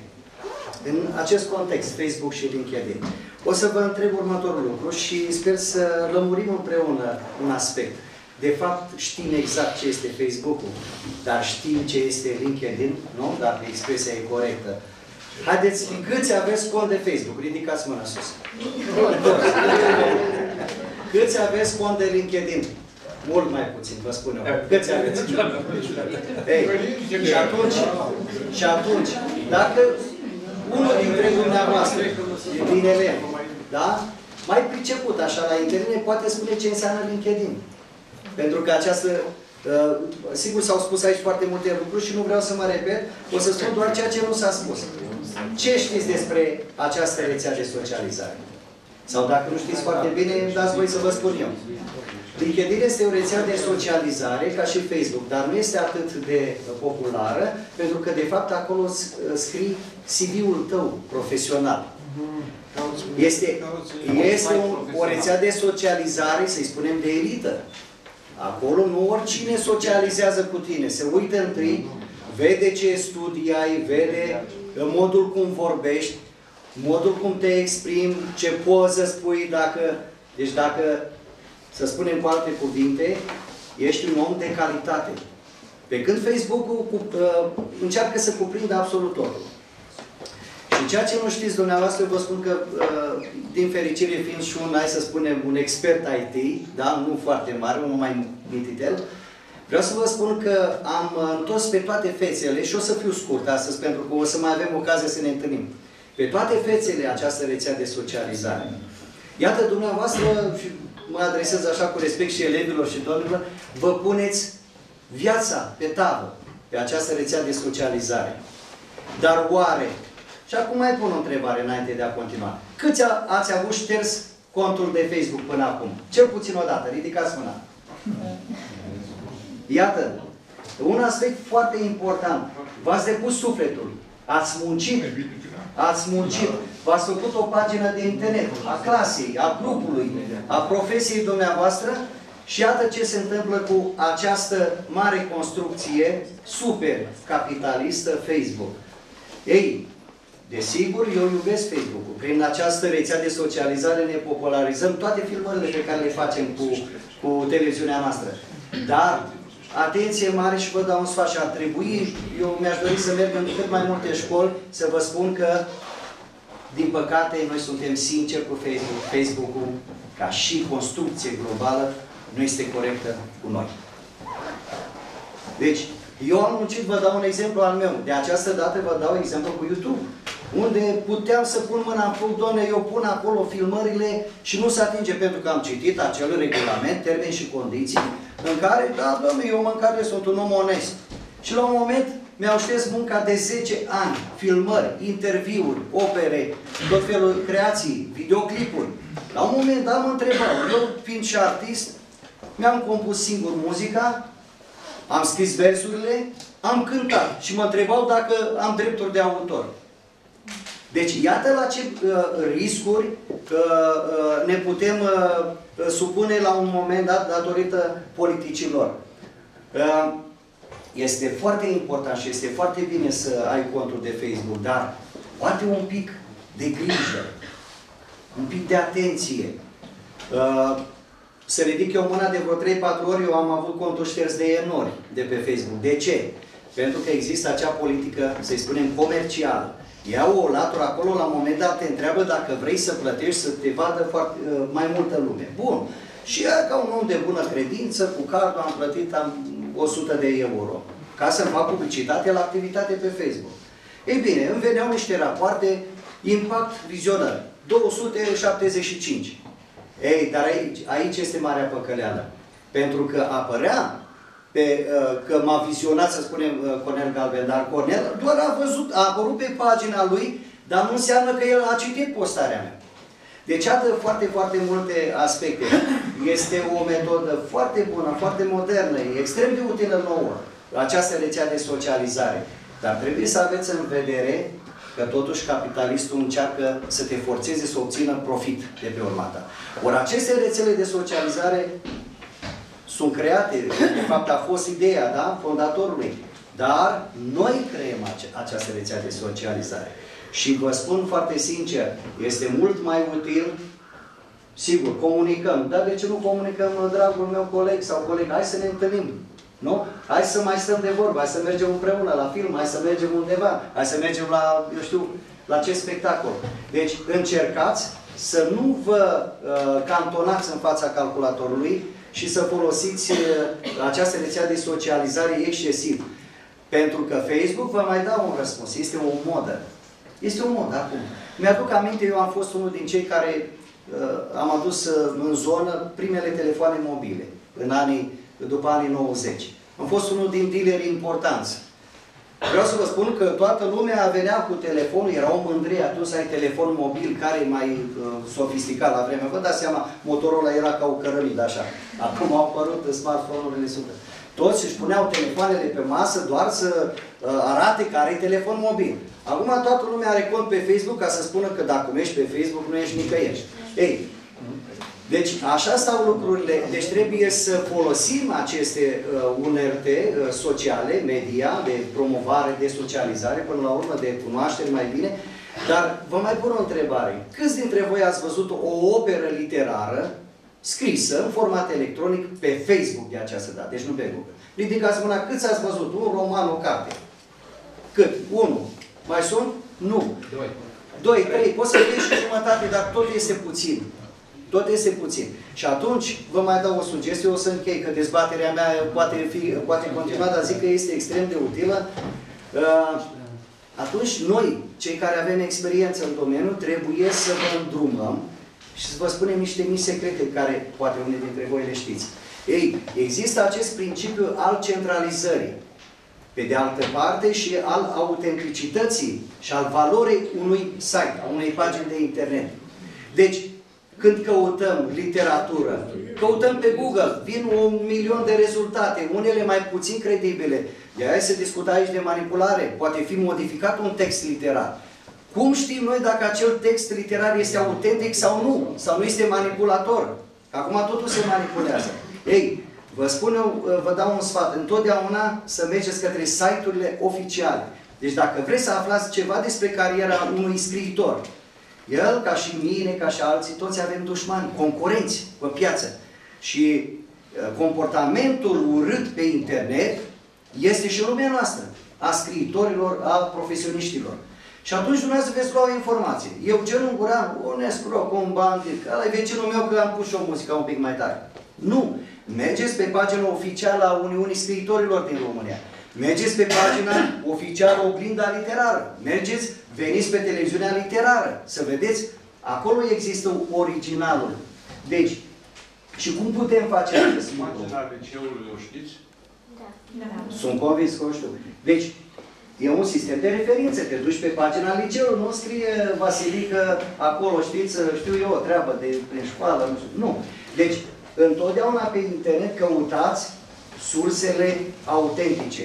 În acest context, Facebook și LinkedIn. O să vă întreb următorul lucru și sper să lămurim împreună un aspect. De fapt, știm exact ce este Facebook-ul, dar știm ce este LinkedIn, nu? Dacă expresia e corectă. Haideți, câți aveți cont de Facebook? Ridicați mâna sus. Câți aveți cont de LinkedIn? Mult mai puțin, vă spun eu. Câți aveți? Ei, și atunci, și atunci, dacă unul dintre dumneavoastră e din elev, da? mai priceput așa la internet poate spune ce înseamnă LinkedIn. Pentru că această Uh, sigur s-au spus aici foarte multe lucruri și nu vreau să mă repet, o să spun doar ceea ce nu s-a spus. Ce știți despre această rețea de socializare? Sau dacă nu știți foarte bine, dați voi să vă spun eu. LinkedIn este o rețea de socializare, ca și Facebook, dar nu este atât de populară, pentru că, de fapt, acolo scrii CV-ul tău profesional. Este, este o, o rețea de socializare, să-i spunem, de elită. Acolo nu oricine socializează cu tine. Se uită întâi, vede ce studii ai, vede modul cum vorbești, modul cum te exprimi, ce poză spui, dacă... Deci dacă, să spunem cu alte cuvinte, ești un om de calitate. Pe când Facebook-ul uh, încearcă să cuprindă absolut totul. Și ceea ce nu știți dumneavoastră, vă spun că, uh, din fericire, fiind și un, hai să spunem, un expert IT, da, nu foarte mare, unul mai mititel, vreau să vă spun că am întors pe toate fețele, și o să fiu scurt astăzi, pentru că o să mai avem ocazia să ne întâlnim, pe toate fețele această rețea de socializare. Iată, dumneavoastră, și mă adresez așa cu respect și elevilor și domnilor, vă puneți viața pe tavă, pe această rețea de socializare. Dar oare și acum mai pun o întrebare înainte de a continua. Câți a, ați avut șters contul de Facebook până acum? Cel puțin o dată. Ridicați mâna. Iată, un aspect foarte important. V-ați depus sufletul. Ați muncit. Ați muncit. V-ați făcut o pagină de internet a clasei, a grupului, a profesiei dumneavoastră și iată ce se întâmplă cu această mare construcție super capitalistă Facebook. Ei, Desigur, eu iubesc Facebook-ul. Prin această rețea de socializare ne popularizăm toate filmările pe care le facem cu, cu televiziunea noastră. Dar, atenție mare și vă dau un sfat și ar trebui, eu mi-aș dori să merg în cât mai multe școli să vă spun că, din păcate, noi suntem sinceri cu Facebook. Facebook-ul, ca și construcție globală, nu este corectă cu noi. Deci, eu am muncit, vă dau un exemplu al meu. De această dată vă dau exemplu cu YouTube unde puteam să pun mâna în foc, doamne, eu pun acolo filmările și nu se atinge pentru că am citit acel regulament, termeni și condiții, în care, da, doamne, eu măcar sunt un om onest. Și la un moment mi-au șters munca de 10 ani, filmări, interviuri, opere, tot felul creații, videoclipuri. La un moment dat mă întrebam, eu fiind și artist, mi-am compus singur muzica, am scris versurile, am cântat și mă întrebau dacă am drepturi de autor. Deci, iată la ce uh, riscuri uh, uh, ne putem uh, supune la un moment dat datorită politicilor. Uh, este foarte important și este foarte bine să ai contul de Facebook, dar poate un pic de grijă, un pic de atenție. Uh, să ridic eu mâna de vreo 3-4 ori, eu am avut contul șters de enori de pe Facebook. De ce? Pentru că există acea politică, să-i spunem, comercială Iau o latură acolo, la un moment dat te întreabă dacă vrei să plătești, să te vadă foarte, uh, mai multă lume. Bun. Și ea, ca un om de bună credință, cu cardul am plătit am 100 de euro ca să fac publicitate la activitate pe Facebook. Ei bine, îmi veneau niște rapoarte, impact vizionări, 275. Ei, dar aici, aici este marea păcăleală. Pentru că apărea pe, uh, că m-a vizionat, să spunem, uh, Cornel Galben, dar Cornel doar a văzut, a apărut pe pagina lui, dar nu înseamnă că el a citit postarea mea. Deci, atât foarte, foarte multe aspecte. Este o metodă foarte bună, foarte modernă, e extrem de utilă nouă, această rețea de socializare. Dar trebuie să aveți în vedere că totuși capitalistul încearcă să te forțeze să obțină profit de pe urma ta. Ori aceste rețele de socializare sunt create, de fapt a fost ideea, da, fondatorului. Dar noi creăm ace această rețea de socializare. Și vă spun foarte sincer, este mult mai util, sigur, comunicăm, dar de ce nu comunicăm, dragul meu coleg sau coleg, hai să ne întâlnim, nu? Hai să mai stăm de vorbă, hai să mergem împreună la film, hai să mergem undeva, hai să mergem la, eu știu, la ce spectacol. Deci încercați să nu vă uh, cantonați în fața calculatorului, și să folosiți uh, această rețea de socializare excesiv. Pentru că Facebook vă mai dau un răspuns. Este o modă. Este o modă acum. Mi-aduc aminte, eu am fost unul din cei care uh, am adus uh, în zonă primele telefoane mobile, în anii, după anii 90. Am fost unul din dealeri importanți. Vreau să vă spun că toată lumea venea cu telefonul, era o mândrie atunci să ai telefon mobil care e mai uh, sofisticat la vremea. Vă dați seama, Motorola era ca o cărămidă așa. Acum au apărut smartphone-urile super. Toți își puneau telefoanele pe masă doar să uh, arate că are telefon mobil. Acum toată lumea are cont pe Facebook ca să spună că dacă nu ești pe Facebook, nu ești nicăieri. Ei, deci așa stau lucrurile. Deci trebuie să folosim aceste uh, unerte uh, sociale, media, de promovare, de socializare, până la urmă de cunoaștere mai bine. Dar vă mai pun o întrebare. Câți dintre voi ați văzut o operă literară scrisă în format electronic pe Facebook de această dată, deci nu pe Google? Ridicați mâna, câți ați văzut? Un roman, o carte? Cât? Unu. Mai sunt? Nu. Doi. Doi, trei. Poți să fie și jumătate, dar tot este puțin. Tot este puțin. Și atunci vă mai dau o sugestie, o să închei, că dezbaterea mea poate, fi, poate continua, dar zic că este extrem de utilă. Uh, atunci noi, cei care avem experiență în domeniu, trebuie să vă îndrumăm și să vă spunem niște mii secrete care poate unii dintre voi le știți. Ei, există acest principiu al centralizării pe de altă parte și al autenticității și al valorii unui site, a unei pagini de internet. Deci, când căutăm literatură, căutăm pe Google, vin un milion de rezultate, unele mai puțin credibile. De aia se discută aici de manipulare. Poate fi modificat un text literar. Cum știm noi dacă acel text literar este autentic sau nu? Sau nu este manipulator? Acum totul se manipulează. Ei, vă spun eu, vă dau un sfat. Întotdeauna să mergeți către site-urile oficiale. Deci dacă vreți să aflați ceva despre cariera unui scriitor, el, ca și mine, ca și alții, toți avem dușmani, concurenți pe piață. Și comportamentul urât pe internet este și lumea noastră, a scriitorilor, a profesioniștilor. Și atunci dumneavoastră veți lua o informație. Eu, genul Guran, un escroc, un bandit, ăla e vecinul meu că am pus și o muzică un pic mai tare. Nu! Mergeți pe pagina oficială a Uniunii Scriitorilor din România. Mergeți pe pagina oficială Oglinda Literară. Mergeți, veniți pe televiziunea literară. Să vedeți, acolo există originalul. Deci, și cum putem face acest lucru? Pagina liceului o știți? Da. Sunt convins că o știu. Deci, e un sistem de referință. Te duci pe pagina liceului, nu scrie Vasilică acolo, știți, știu eu, o treabă de prin școală, nu știu. Nu. Deci, întotdeauna pe internet căutați sursele autentice.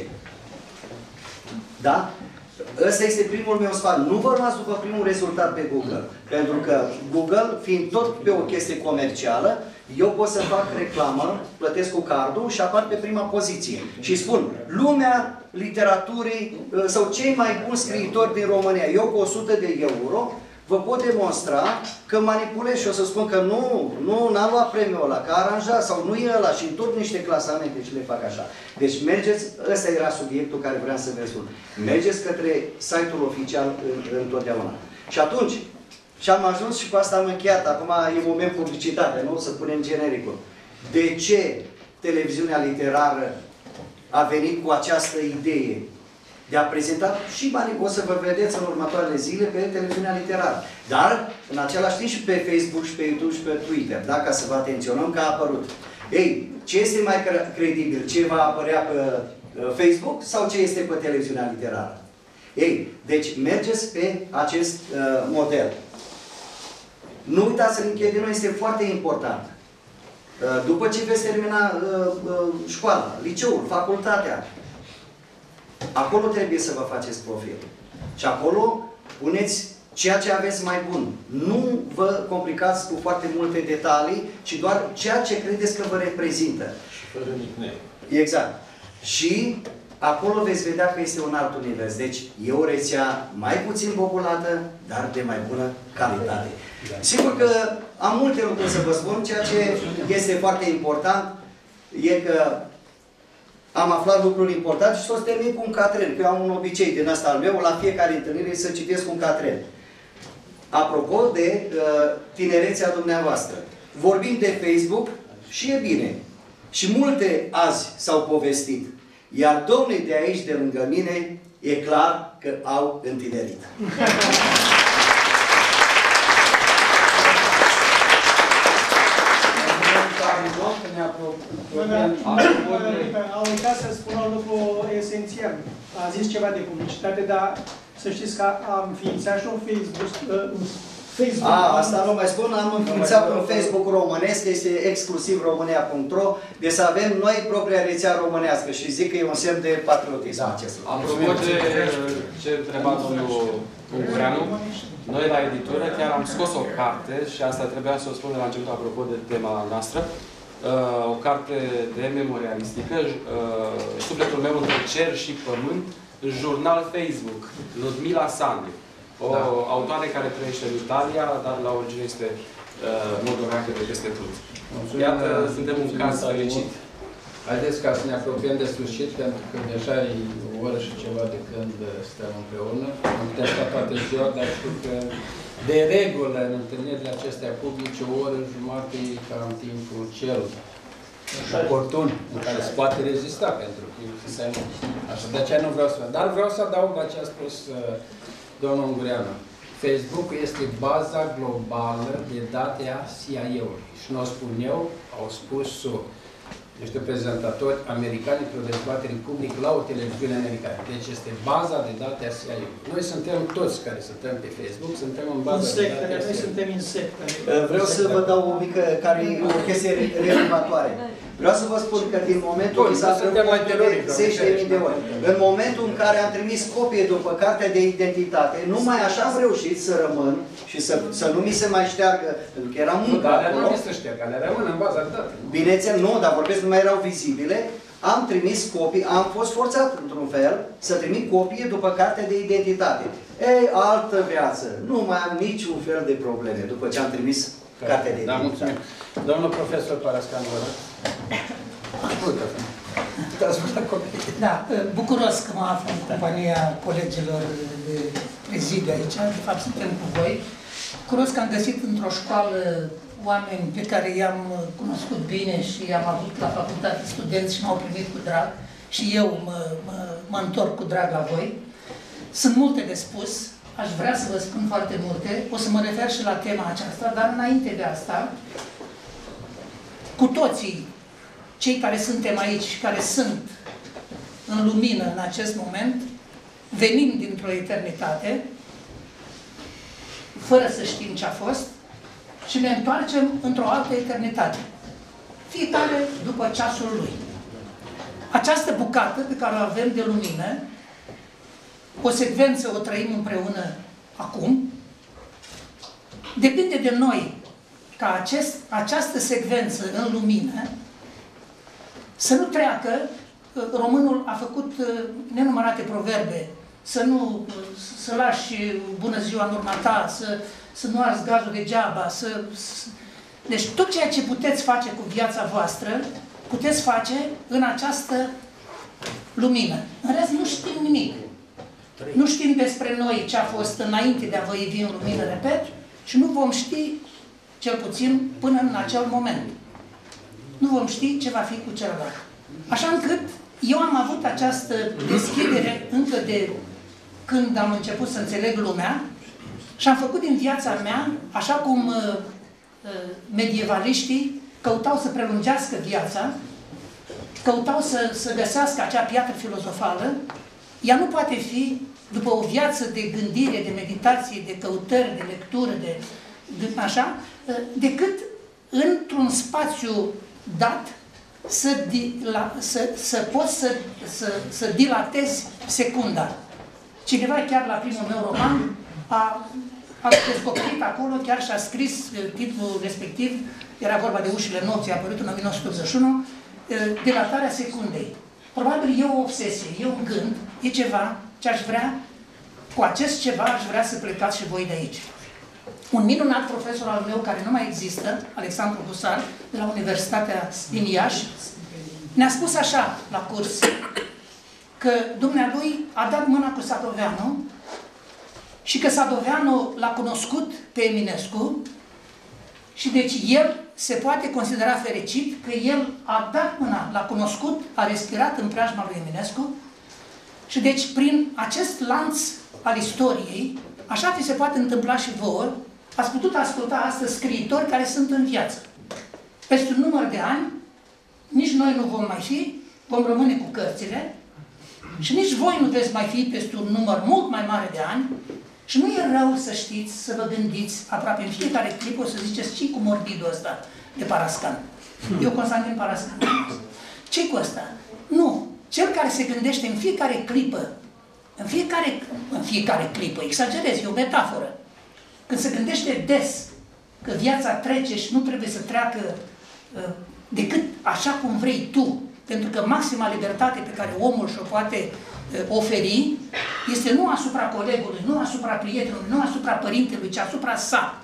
Da? Ăsta este primul meu sfat. Nu vă luați după primul rezultat pe Google. Pentru că Google, fiind tot pe o chestie comercială, eu pot să fac reclamă, plătesc cu cardul și apar pe prima poziție. Și spun, lumea literaturii sau cei mai buni scriitori din România, eu cu 100 de euro, vă pot demonstra că manipulez și o să spun că nu, nu, n-a luat premiul ăla, că a aranjat sau nu e ăla și întorc niște clasamente și le fac așa. Deci mergeți, ăsta era subiectul care vreau să vă spun. Mergeți către site-ul oficial întotdeauna. Și atunci, și am ajuns și cu asta am încheiat, acum e moment publicitate, nu? Să punem genericul. De ce televiziunea literară a venit cu această idee de a prezenta și banii, o să vă vedeți în următoarele zile pe televiziunea literară. Dar, în același timp și pe Facebook și pe YouTube și pe Twitter, da? ca să vă atenționăm că a apărut. Ei, ce este mai credibil? Ce va apărea pe uh, Facebook sau ce este pe televiziunea literară? Ei, deci mergeți pe acest uh, model. Nu uitați, LinkedIn este foarte important. Uh, după ce veți termina uh, uh, școala, liceul, facultatea, Acolo trebuie să vă faceți profil. Și acolo puneți ceea ce aveți mai bun. Nu vă complicați cu foarte multe detalii, ci doar ceea ce credeți că vă reprezintă. Și fără nickname. Exact. Și acolo veți vedea că este un alt univers. Deci e o rețea mai puțin populată, dar de mai bună calitate. Sigur că am multe lucruri să vă spun. Ceea ce este foarte important e că am aflat lucruri importante și să o termin cu un catren, că eu am un obicei din asta al meu, la fiecare întâlnire să citesc un catren. Apropo de uh, tinerețea dumneavoastră. Vorbim de Facebook și e bine. Și multe azi s-au povestit. Iar domnii de aici, de lângă mine, e clar că au întinerit. evident că ne apropiem. A uitat să spună un lucru esențial. A zis ceva de publicitate, dar să știți că am înființat și un Facebook, uh, un Facebook. A, asta nu mai spun, am înființat un Facebook românesc, este exclusiv românia.ro, deci avem noi propria rețea românească și zic că e un semn de patriotism da. acest lucru. Apropo de ce întreba domnul Ungureanu, noi la editură chiar am scos o carte și asta trebuia să o spun de la început apropo de tema noastră. Uh, o carte de memorialistică, uh, Sufletul meu între cer și pământ, jurnal Facebook, Ludmila Sandu. O da. autoare care trăiește în Italia, dar la origine este uh, moldoveancă de peste tot. Mulțumim, Iată, suntem un caz fericit. Haideți ca să ne apropiem de sfârșit, pentru că deja e o oră și ceva de când stăm împreună. Nu putem sta toată ziua, dar știu că de regulă în întâlnirile acestea publice, o oră jumătate e cam timpul cel oportun în care se poate rezista, pentru că suntem așa. De aceea nu vreau să... Dar vreau să adaug la ce a spus uh, domnul Ungureanu. Facebook este baza globală de date a CIA-ului. Și nu o spun eu, au spus-o niște prezentatori americani într-o dezbatere public la o televiziune americană. Deci este baza de date a CIA-ului. Noi suntem toți care suntem pe Facebook, suntem în baza insectele, de date noi suntem insecte. Vreau să vă dau o mică, care e o chestie relevatoare. Vreau să vă spun că din momentul Bun, când s-a suntem mai trecut teroriști, de zeci de mii de ori, în momentul în care am trimis copie după cartea de identitate, numai așa am reușit să rămân și să, să nu mi se mai șteargă, pentru că era muncă Dar alea nu acolo. mi se șterg, alea rămân în baza de date. Bineînțeles, nu, dar vorbesc, nu mai erau vizibile. Am trimis copii, am fost forțat într-un fel să trimit copie după cartea de identitate. Ei, altă viață. Nu mai am niciun fel de probleme după ce am trimis cartea de Da, identitate. mulțumim. Domnul profesor Parascan, vă rog. Ascultă. Da, bucuros că mă aflu în compania colegilor de prezidiu aici, de fapt suntem cu voi. Bucuros că am găsit într-o școală oameni pe care i-am cunoscut bine și am avut la facultate studenți și m-au primit cu drag și eu mă, mă, mă întorc cu drag la voi. Sunt multe de spus, aș vrea să vă spun foarte multe, o să mă refer și la tema aceasta, dar înainte de asta, cu toții cei care suntem aici și care sunt în lumină în acest moment, venim dintr-o eternitate, fără să știm ce a fost, și ne întoarcem într-o altă eternitate. Fiecare după ceasul lui. Această bucată pe care o avem de lumină, o secvență o trăim împreună acum, depinde de noi ca acest, această secvență în lumină să nu treacă, românul a făcut uh, nenumărate proverbe, să nu, să lași bună ziua în urma ta, să, să nu arzi gazul degeaba, să, să... Deci tot ceea ce puteți face cu viața voastră, puteți face în această lumină. În rest nu știm nimic. Nu știm despre noi ce a fost înainte de a vă ivi în lumină, repet, și nu vom ști, cel puțin, până în acel moment. Nu vom ști ce va fi cu celălalt. Așa încât eu am avut această deschidere încă de când am început să înțeleg lumea și am făcut din viața mea, așa cum uh, uh, medievaliștii căutau să prelungească viața, căutau să, să găsească acea piatră filozofală, ea nu poate fi după o viață de gândire, de meditație, de căutări, de lectură, de, de așa, uh, decât într-un spațiu dat să, dila, să, să poți să, să, să dilatezi secunda. Cineva chiar la primul meu roman a, a descoperit acolo, chiar și-a scris uh, titlul respectiv, era vorba de Ușile nopții, a apărut în 1981, uh, dilatarea secundei. Probabil e o obsesie, e un gând, e ceva ce aș vrea, cu acest ceva aș vrea să plecați și voi de aici. Un minunat profesor al meu, care nu mai există, Alexandru Husar, de la Universitatea din Iași, ne-a spus așa la curs, că dumnealui a dat mâna cu Sadoveanu și că Sadoveanu l-a cunoscut pe Eminescu și deci el se poate considera fericit că el a dat mâna, l-a cunoscut, a respirat în preajma lui Eminescu și deci prin acest lanț al istoriei, așa vi se poate întâmpla și vouă, ați putut asculta astăzi scriitori care sunt în viață. peste un număr de ani, nici noi nu vom mai fi, vom rămâne cu cărțile și nici voi nu veți mai fi peste un număr mult mai mare de ani și nu e rău să știți, să vă gândiți, aproape în fiecare clip o să ziceți ce cu morbidul ăsta de Parascan. Eu Constantin Parascan. ce cu ăsta? Nu. Cel care se gândește în fiecare clipă, în fiecare, în fiecare clipă, exagerez, e o metaforă, când se gândește des că viața trece și nu trebuie să treacă uh, decât așa cum vrei tu, pentru că maxima libertate pe care omul și-o poate uh, oferi este nu asupra colegului, nu asupra prietenului, nu asupra părintelui, ci asupra sa.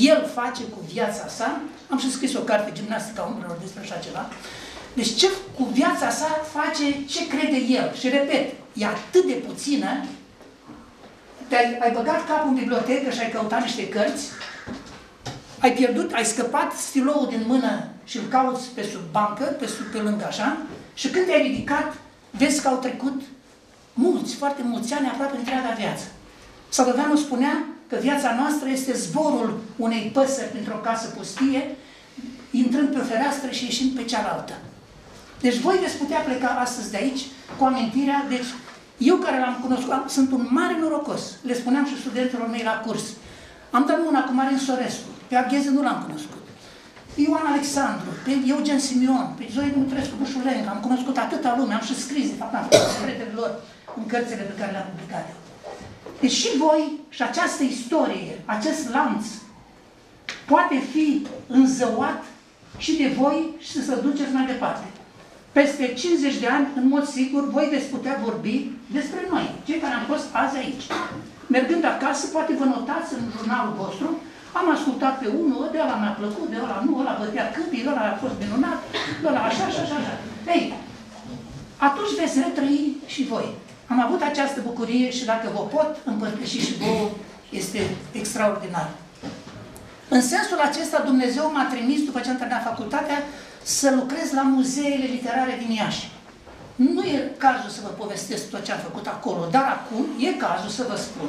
El face cu viața sa, am și scris o carte, Gimnastica Umbrelor, despre așa ceva, deci ce cu viața sa face ce crede el. Și repet, e atât de puțină, te-ai ai băgat capul în bibliotecă și ai căutat niște cărți, ai pierdut, ai scăpat stiloul din mână și îl cauți pe sub bancă, pe, sub, pe lângă așa, și când te-ai ridicat, vezi că au trecut mulți, foarte mulți ani, aproape întreaga viață. Sadoveanu spunea că viața noastră este zborul unei păsări printr-o casă pustie, intrând pe o fereastră și ieșind pe cealaltă. Deci voi veți putea pleca astăzi de aici cu amintirea, deci eu care l-am cunoscut, sunt un mare norocos, le spuneam și studenților mei la curs. Am dat mâna cu Marin Sorescu, pe Argheze nu l-am cunoscut. Pe Ioan Alexandru, pe Eugen Simion, pe Zoe Dumitrescu Bușulenca, am cunoscut atâta lume, am și scris, de fapt, am făcut secretele lor în cărțile pe care le-am publicat eu. Deci și voi și această istorie, acest lanț, poate fi înzăuat și de voi și să se duceți mai departe. Peste 50 de ani, în mod sigur, voi veți putea vorbi despre noi, cei care am fost azi aici. Mergând acasă, poate vă notați în jurnalul vostru, am ascultat pe unul, de ăla mi-a plăcut, de ăla nu, ăla bătea câmpii, ăla a fost minunat, de ăla așa, așa, așa, așa. Ei, atunci veți retrăi și voi. Am avut această bucurie și dacă vă pot împărtăși și vouă, este extraordinar. În sensul acesta, Dumnezeu m-a trimis, după ce am terminat facultatea, să lucrez la muzeele literare din Iași. Nu e cazul să vă povestesc tot ce am făcut acolo, dar acum e cazul să vă spun.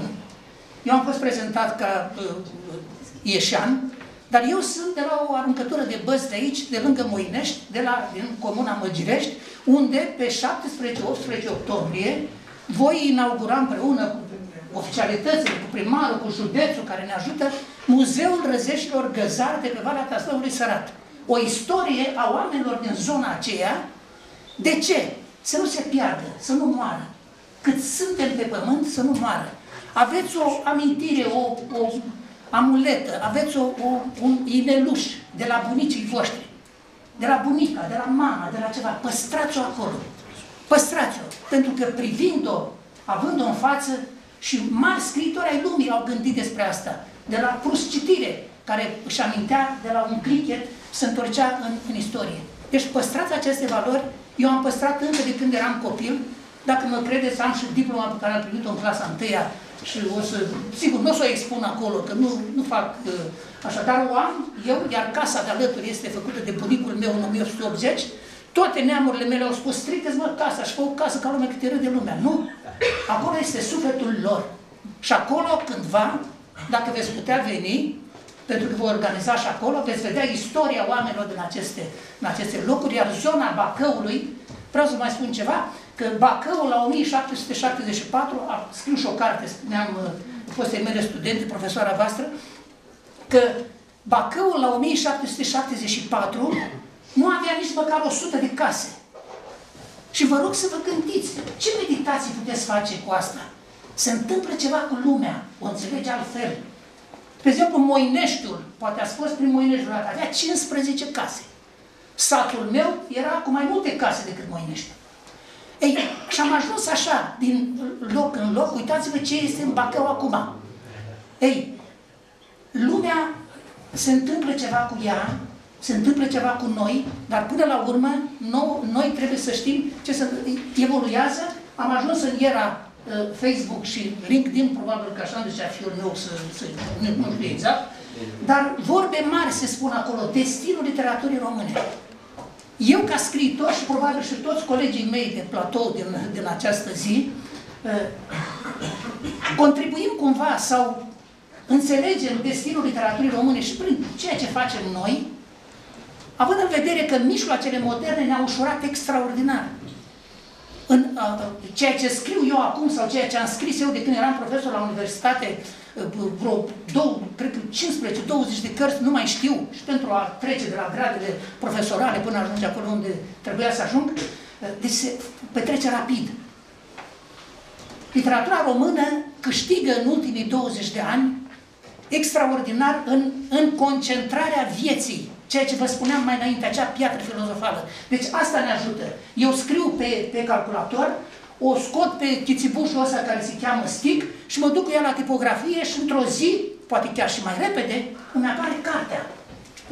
Eu am fost prezentat ca uh, ieșean, dar eu sunt de la o aruncătură de băzi de aici, de lângă Moinești, de la, din comuna Măgirești, unde pe 17-18 octombrie voi inaugura împreună cu oficialitățile, cu primarul, cu județul care ne ajută, Muzeul Răzeșilor Găzar de pe Valea Taslăului Sărat. O istorie a oamenilor din zona aceea. De ce? Să nu se piardă, să nu moară. Cât suntem pe pământ, să nu moară. Aveți o amintire, o, o amuletă, aveți o, o, un ineluș de la bunicii voștri, de la bunica, de la mama, de la ceva. Păstrați-o acolo. Păstrați-o. Pentru că privind-o, având-o în față, și mari scriitori ai lumii au gândit despre asta. De la Prus Citire, care își amintea de la un clichet, se întorcea în, în istorie. Deci păstrați aceste valori. Eu am păstrat încă de când eram copil. Dacă mă credeți, am și diploma pe care am primit-o în clasa întâia și o să, sigur, nu o să o expun acolo, că nu, nu fac uh, așa, dar o am eu, iar casa de alături este făcută de bunicul meu în 1880, toate neamurile mele au spus, strică mă casa și fă o casă ca lumea câte râde lumea. Nu! Acolo este sufletul lor. Și acolo, cândva, dacă veți putea veni, pentru că voi organiza și acolo, veți vedea istoria oamenilor din aceste, în aceste locuri, iar zona Bacăului, vreau să mai spun ceva, că Bacăul la 1774 a scris și o carte, spuneam uh, fostei mele studente, profesoara voastră, că Bacăul la 1774 nu avea nici măcar 100 de case. Și vă rog să vă gândiți, ce meditații puteți face cu asta? Se întâmplă ceva cu lumea, o înțelege altfel. De exemplu, Moineștiul, poate ați fost prin Moinești vreodată, avea 15 case. Satul meu era cu mai multe case decât Moineștiul. Ei, și am ajuns așa, din loc în loc, uitați-vă ce este în Bacău acum. Ei, lumea se întâmplă ceva cu ea, se întâmplă ceva cu noi, dar până la urmă noi, noi trebuie să știm ce se evoluează. Am ajuns în era uh, Facebook și LinkedIn, probabil că așa zicea fiul meu să, să nu, nu știu exact, dar vorbe mari se spun acolo, destinul literaturii române. Eu ca scriitor și probabil și toți colegii mei de platou din, din această zi, uh, contribuim cumva sau înțelegem destinul literaturii române și prin ceea ce facem noi, având în vedere că mijloacele moderne ne-au ușurat extraordinar. În uh, ceea ce scriu eu acum sau ceea ce am scris eu de când eram profesor la universitate, uh, vreo două, cred că 15-20 de cărți, nu mai știu, și pentru a trece de la gradele profesorale până ajunge acolo unde trebuia să ajung, uh, deci se petrece rapid. Literatura română câștigă în ultimii 20 de ani extraordinar în, în concentrarea vieții ceea ce vă spuneam mai înainte, acea piatră filozofală. Deci asta ne ajută. Eu scriu pe, pe calculator, o scot pe chițibușul ăsta care se cheamă stick și mă duc cu ea la tipografie și într-o zi, poate chiar și mai repede, îmi apare cartea.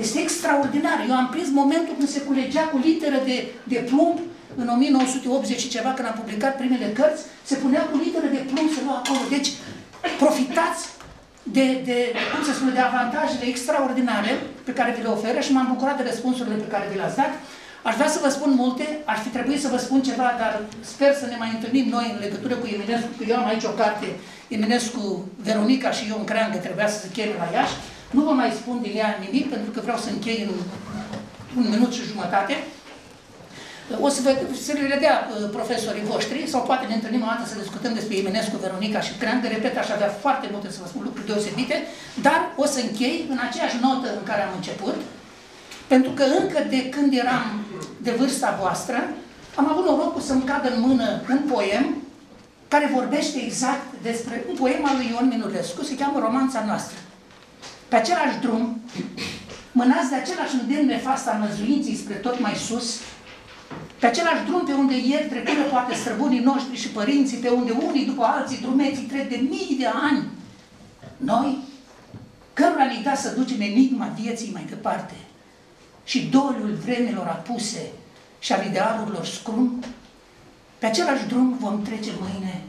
Este extraordinar. Eu am prins momentul când se culegea cu literă de, de plumb în 1980 și ceva, când am publicat primele cărți, se punea cu literă de plumb să lua acolo. Deci, profitați de, de, cum se spune, de avantajele extraordinare pe care vi le oferă și m-am bucurat de răspunsurile pe care vi le-ați dat. Aș vrea să vă spun multe, ar fi trebuit să vă spun ceva, dar sper să ne mai întâlnim noi în legătură cu Eminescu, că eu am aici o carte, Eminescu, Veronica și eu în Creangă trebuia să se cheme la Iași. Nu vă mai spun din ea nimic, pentru că vreau să închei în un minut și jumătate. O să, vă, să le dea uh, profesorii voștri, sau poate ne întâlnim o dată să discutăm despre Eminescu, Veronica și Creangă. Repet, aș avea foarte multe să vă spun lucruri deosebite, dar o să închei în aceeași notă în care am început, pentru că încă de când eram de vârsta voastră, am avut norocul să-mi cadă în mână un poem care vorbește exact despre un poem al lui Ion Minulescu, se cheamă Romanța noastră. Pe același drum, mânați de același îndemn nefast al năzuinții spre tot mai sus, pe același drum pe unde ieri trecură poate străbunii noștri și părinții, pe unde unii după alții drumeții trec de mii de ani, noi, cărora ne da să ducem enigma vieții mai departe și doliul vremelor apuse și al idealurilor scrum, pe același drum vom trece mâine,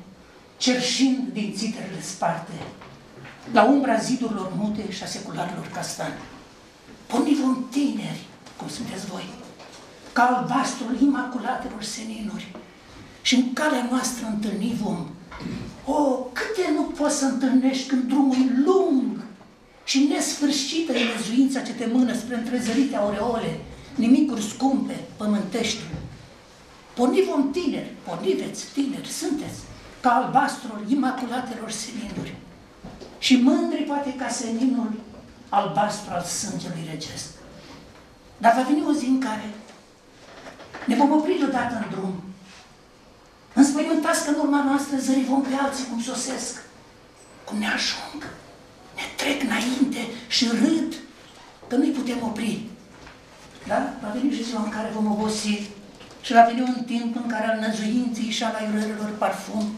cerșind din țiterele sparte, la umbra zidurilor mute și a secularilor castani. Porni vom tineri, cum sunteți voi, ca albastrul imaculatelor seninuri. Și în calea noastră întâlni vom. O, câte nu poți să întâlnești când drumul e lung și nesfârșită e nezuința ce te mână spre întrezărite aureole, nimicuri scumpe, pământești. Porni vom tineri, porniveți tineri, sunteți, ca albastrul imaculatelor seninuri. Și mândri poate ca seninul albastru al sângelui regesc. Dar va veni o zi în care ne vom opri deodată în drum. Înspăimântați că în urma noastră vom pe alții cum sosesc, cum ne ajung, ne trec înainte și râd că nu-i putem opri. Da? Va veni și ziua în care vom obosi și va veni un timp în care al năzuinții și al aiurărilor parfum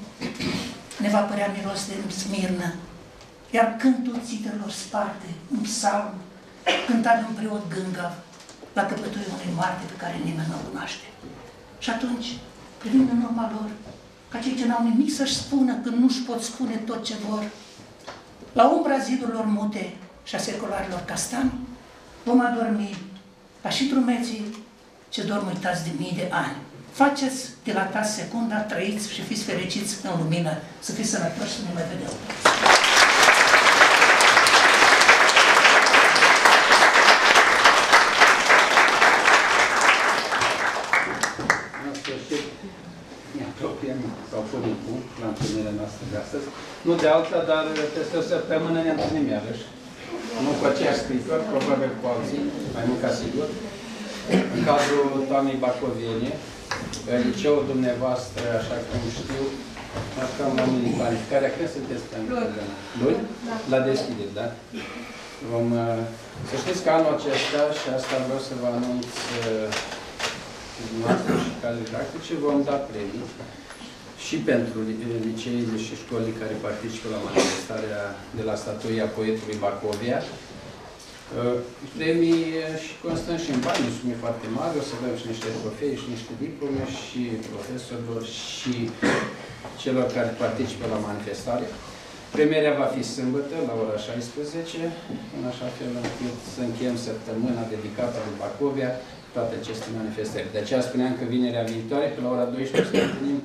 ne va părea miros de smirnă, iar cântul țiterilor sparte, un psalm, cântat de un preot gângav, la căpătuiul unei moarte pe care nimeni nu o cunoaște. Și atunci, privind în urma lor, ca cei ce n-au nimic să-și spună când nu-și pot spune tot ce vor, la umbra zidurilor mute și a secularilor castani, vom adormi ca și drumeții ce dorm uitați de mii de ani. Faceți, dilatați secunda, trăiți și fiți fericiți în lumină, să fiți sănătoși, să ne mai vedem. la întâlnirea noastră de astăzi. Nu de alta, dar peste o săptămână ne întâlnim iarăși. Nu cu aceeași scriitor, probabil cu alții, mai mult ca sigur. În cadrul doamnei Bacoviene, liceul dumneavoastră, așa cum știu, Așa am mini planificarea, când sunteți planificarea? Luni? Da. La deschidere, da? Vom, uh, să știți că anul acesta, și asta vreau să vă anunț uh, dumneavoastră și cazuri practice, vom da premii și pentru liceile și școlii care participă la manifestarea de la statuia poetului Bacovia. Uh, premii și constă și în bani, nu sunt foarte mari, o să avem și niște trofei și niște diplome și profesorilor și celor care participă la manifestare. Premierea va fi sâmbătă la ora 16, în așa fel încât să încheiem săptămâna dedicată lui Bacovia, toate aceste manifestări. De aceea spuneam că vinerea viitoare, pe la ora 12, să întâlnim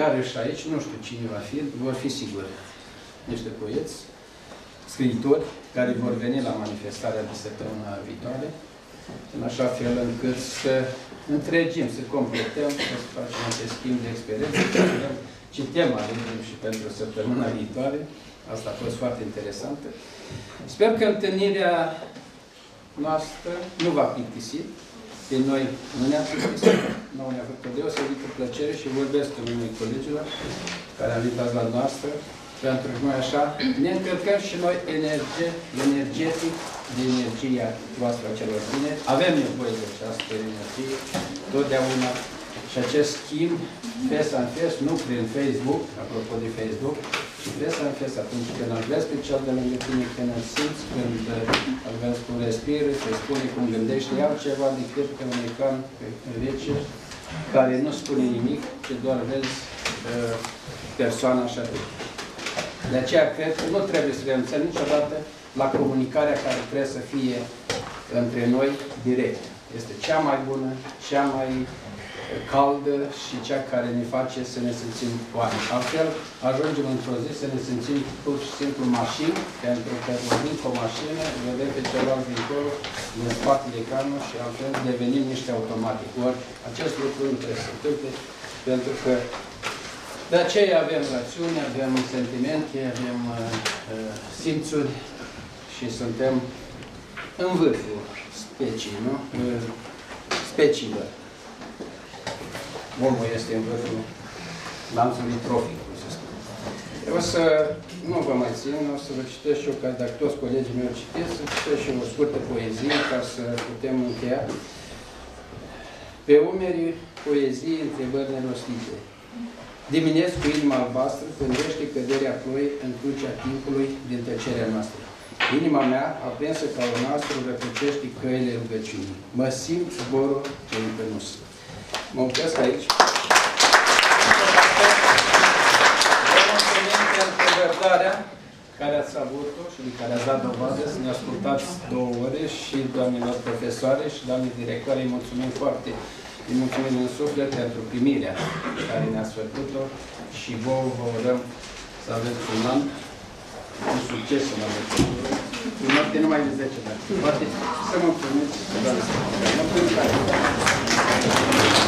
Iarăși aici, nu știu cine va fi, vor fi sigur niște poeți, scriitori, care vor veni la manifestarea de săptămâna viitoare. în așa fel încât să întregim, să completăm, să facem acest schimb de experiență, să vedem ce temă alegem și pentru săptămâna viitoare. Asta a fost foarte interesantă. Sper că întâlnirea noastră nu va plictisi. Pe noi nu ne-a plictisit, nu ne-a făcut o deosebită plăcere și vorbesc în numele colegilor care au invitat la noastră, pentru că noi așa ne încărcăm și noi energie, energetic de energia voastră a celor bine. Avem nevoie de această energie, totdeauna. Și acest schimb, face în face, nu prin Facebook, apropo de Facebook, ci face în face atunci când îl vezi pe cel de lângă tine, când îl simți, când uh, îl vezi cum respiră, te spune cum gândește altceva decât pe un ecran pe rece, care nu spune nimic, ci doar vezi uh, persoana așa de. De aceea cred că nu trebuie să renunțăm niciodată la comunicarea care trebuie să fie între noi direct. Este cea mai bună, cea mai caldă și cea care ne face să ne simțim oameni. Altfel, ajungem într-o zi să ne simțim pur și simplu mașini, pentru că vorbim cu o mașină, vedem pe celălalt dincolo, în spatele ecranul și altfel devenim niște automatici. Ori acest lucru nu trebuie să se întâmple, pentru că de aceea avem rațiune, avem sentimente, avem uh, uh, simțuri și suntem în vârful speciei, nu? Uh, speciilor. Omul este în vârful lanțului trofic, cum se spune. Eu o să nu vă mai țin, o să vă citesc și eu, ca dacă toți colegii mei o citesc, să citesc și eu o scurtă poezie ca să putem încheia. Pe umerii poezie întrebări nerostite. Dimineți cu inima albastră, pândește căderea ploi în crucea timpului din tăcerea noastră. Inima mea, aprinsă ca o noastră, rătăcește căile rugăciunii. Mă simt zborul ce încă nu sunt. Mă opresc aici. Vă mulțumim pentru răbdarea care ați avut-o și de care ați dat dovadă să ne ascultați două ore și doamnelor profesoare și doamnei directoare, îi mulțumim foarte îi mulțumim în suflet pentru primirea care ne-ați făcut-o și vouă vă urăm să aveți un an cu succes în agricultură. În noapte numai de 10 ani. Poate să mulțumiți, doamne. Thank you.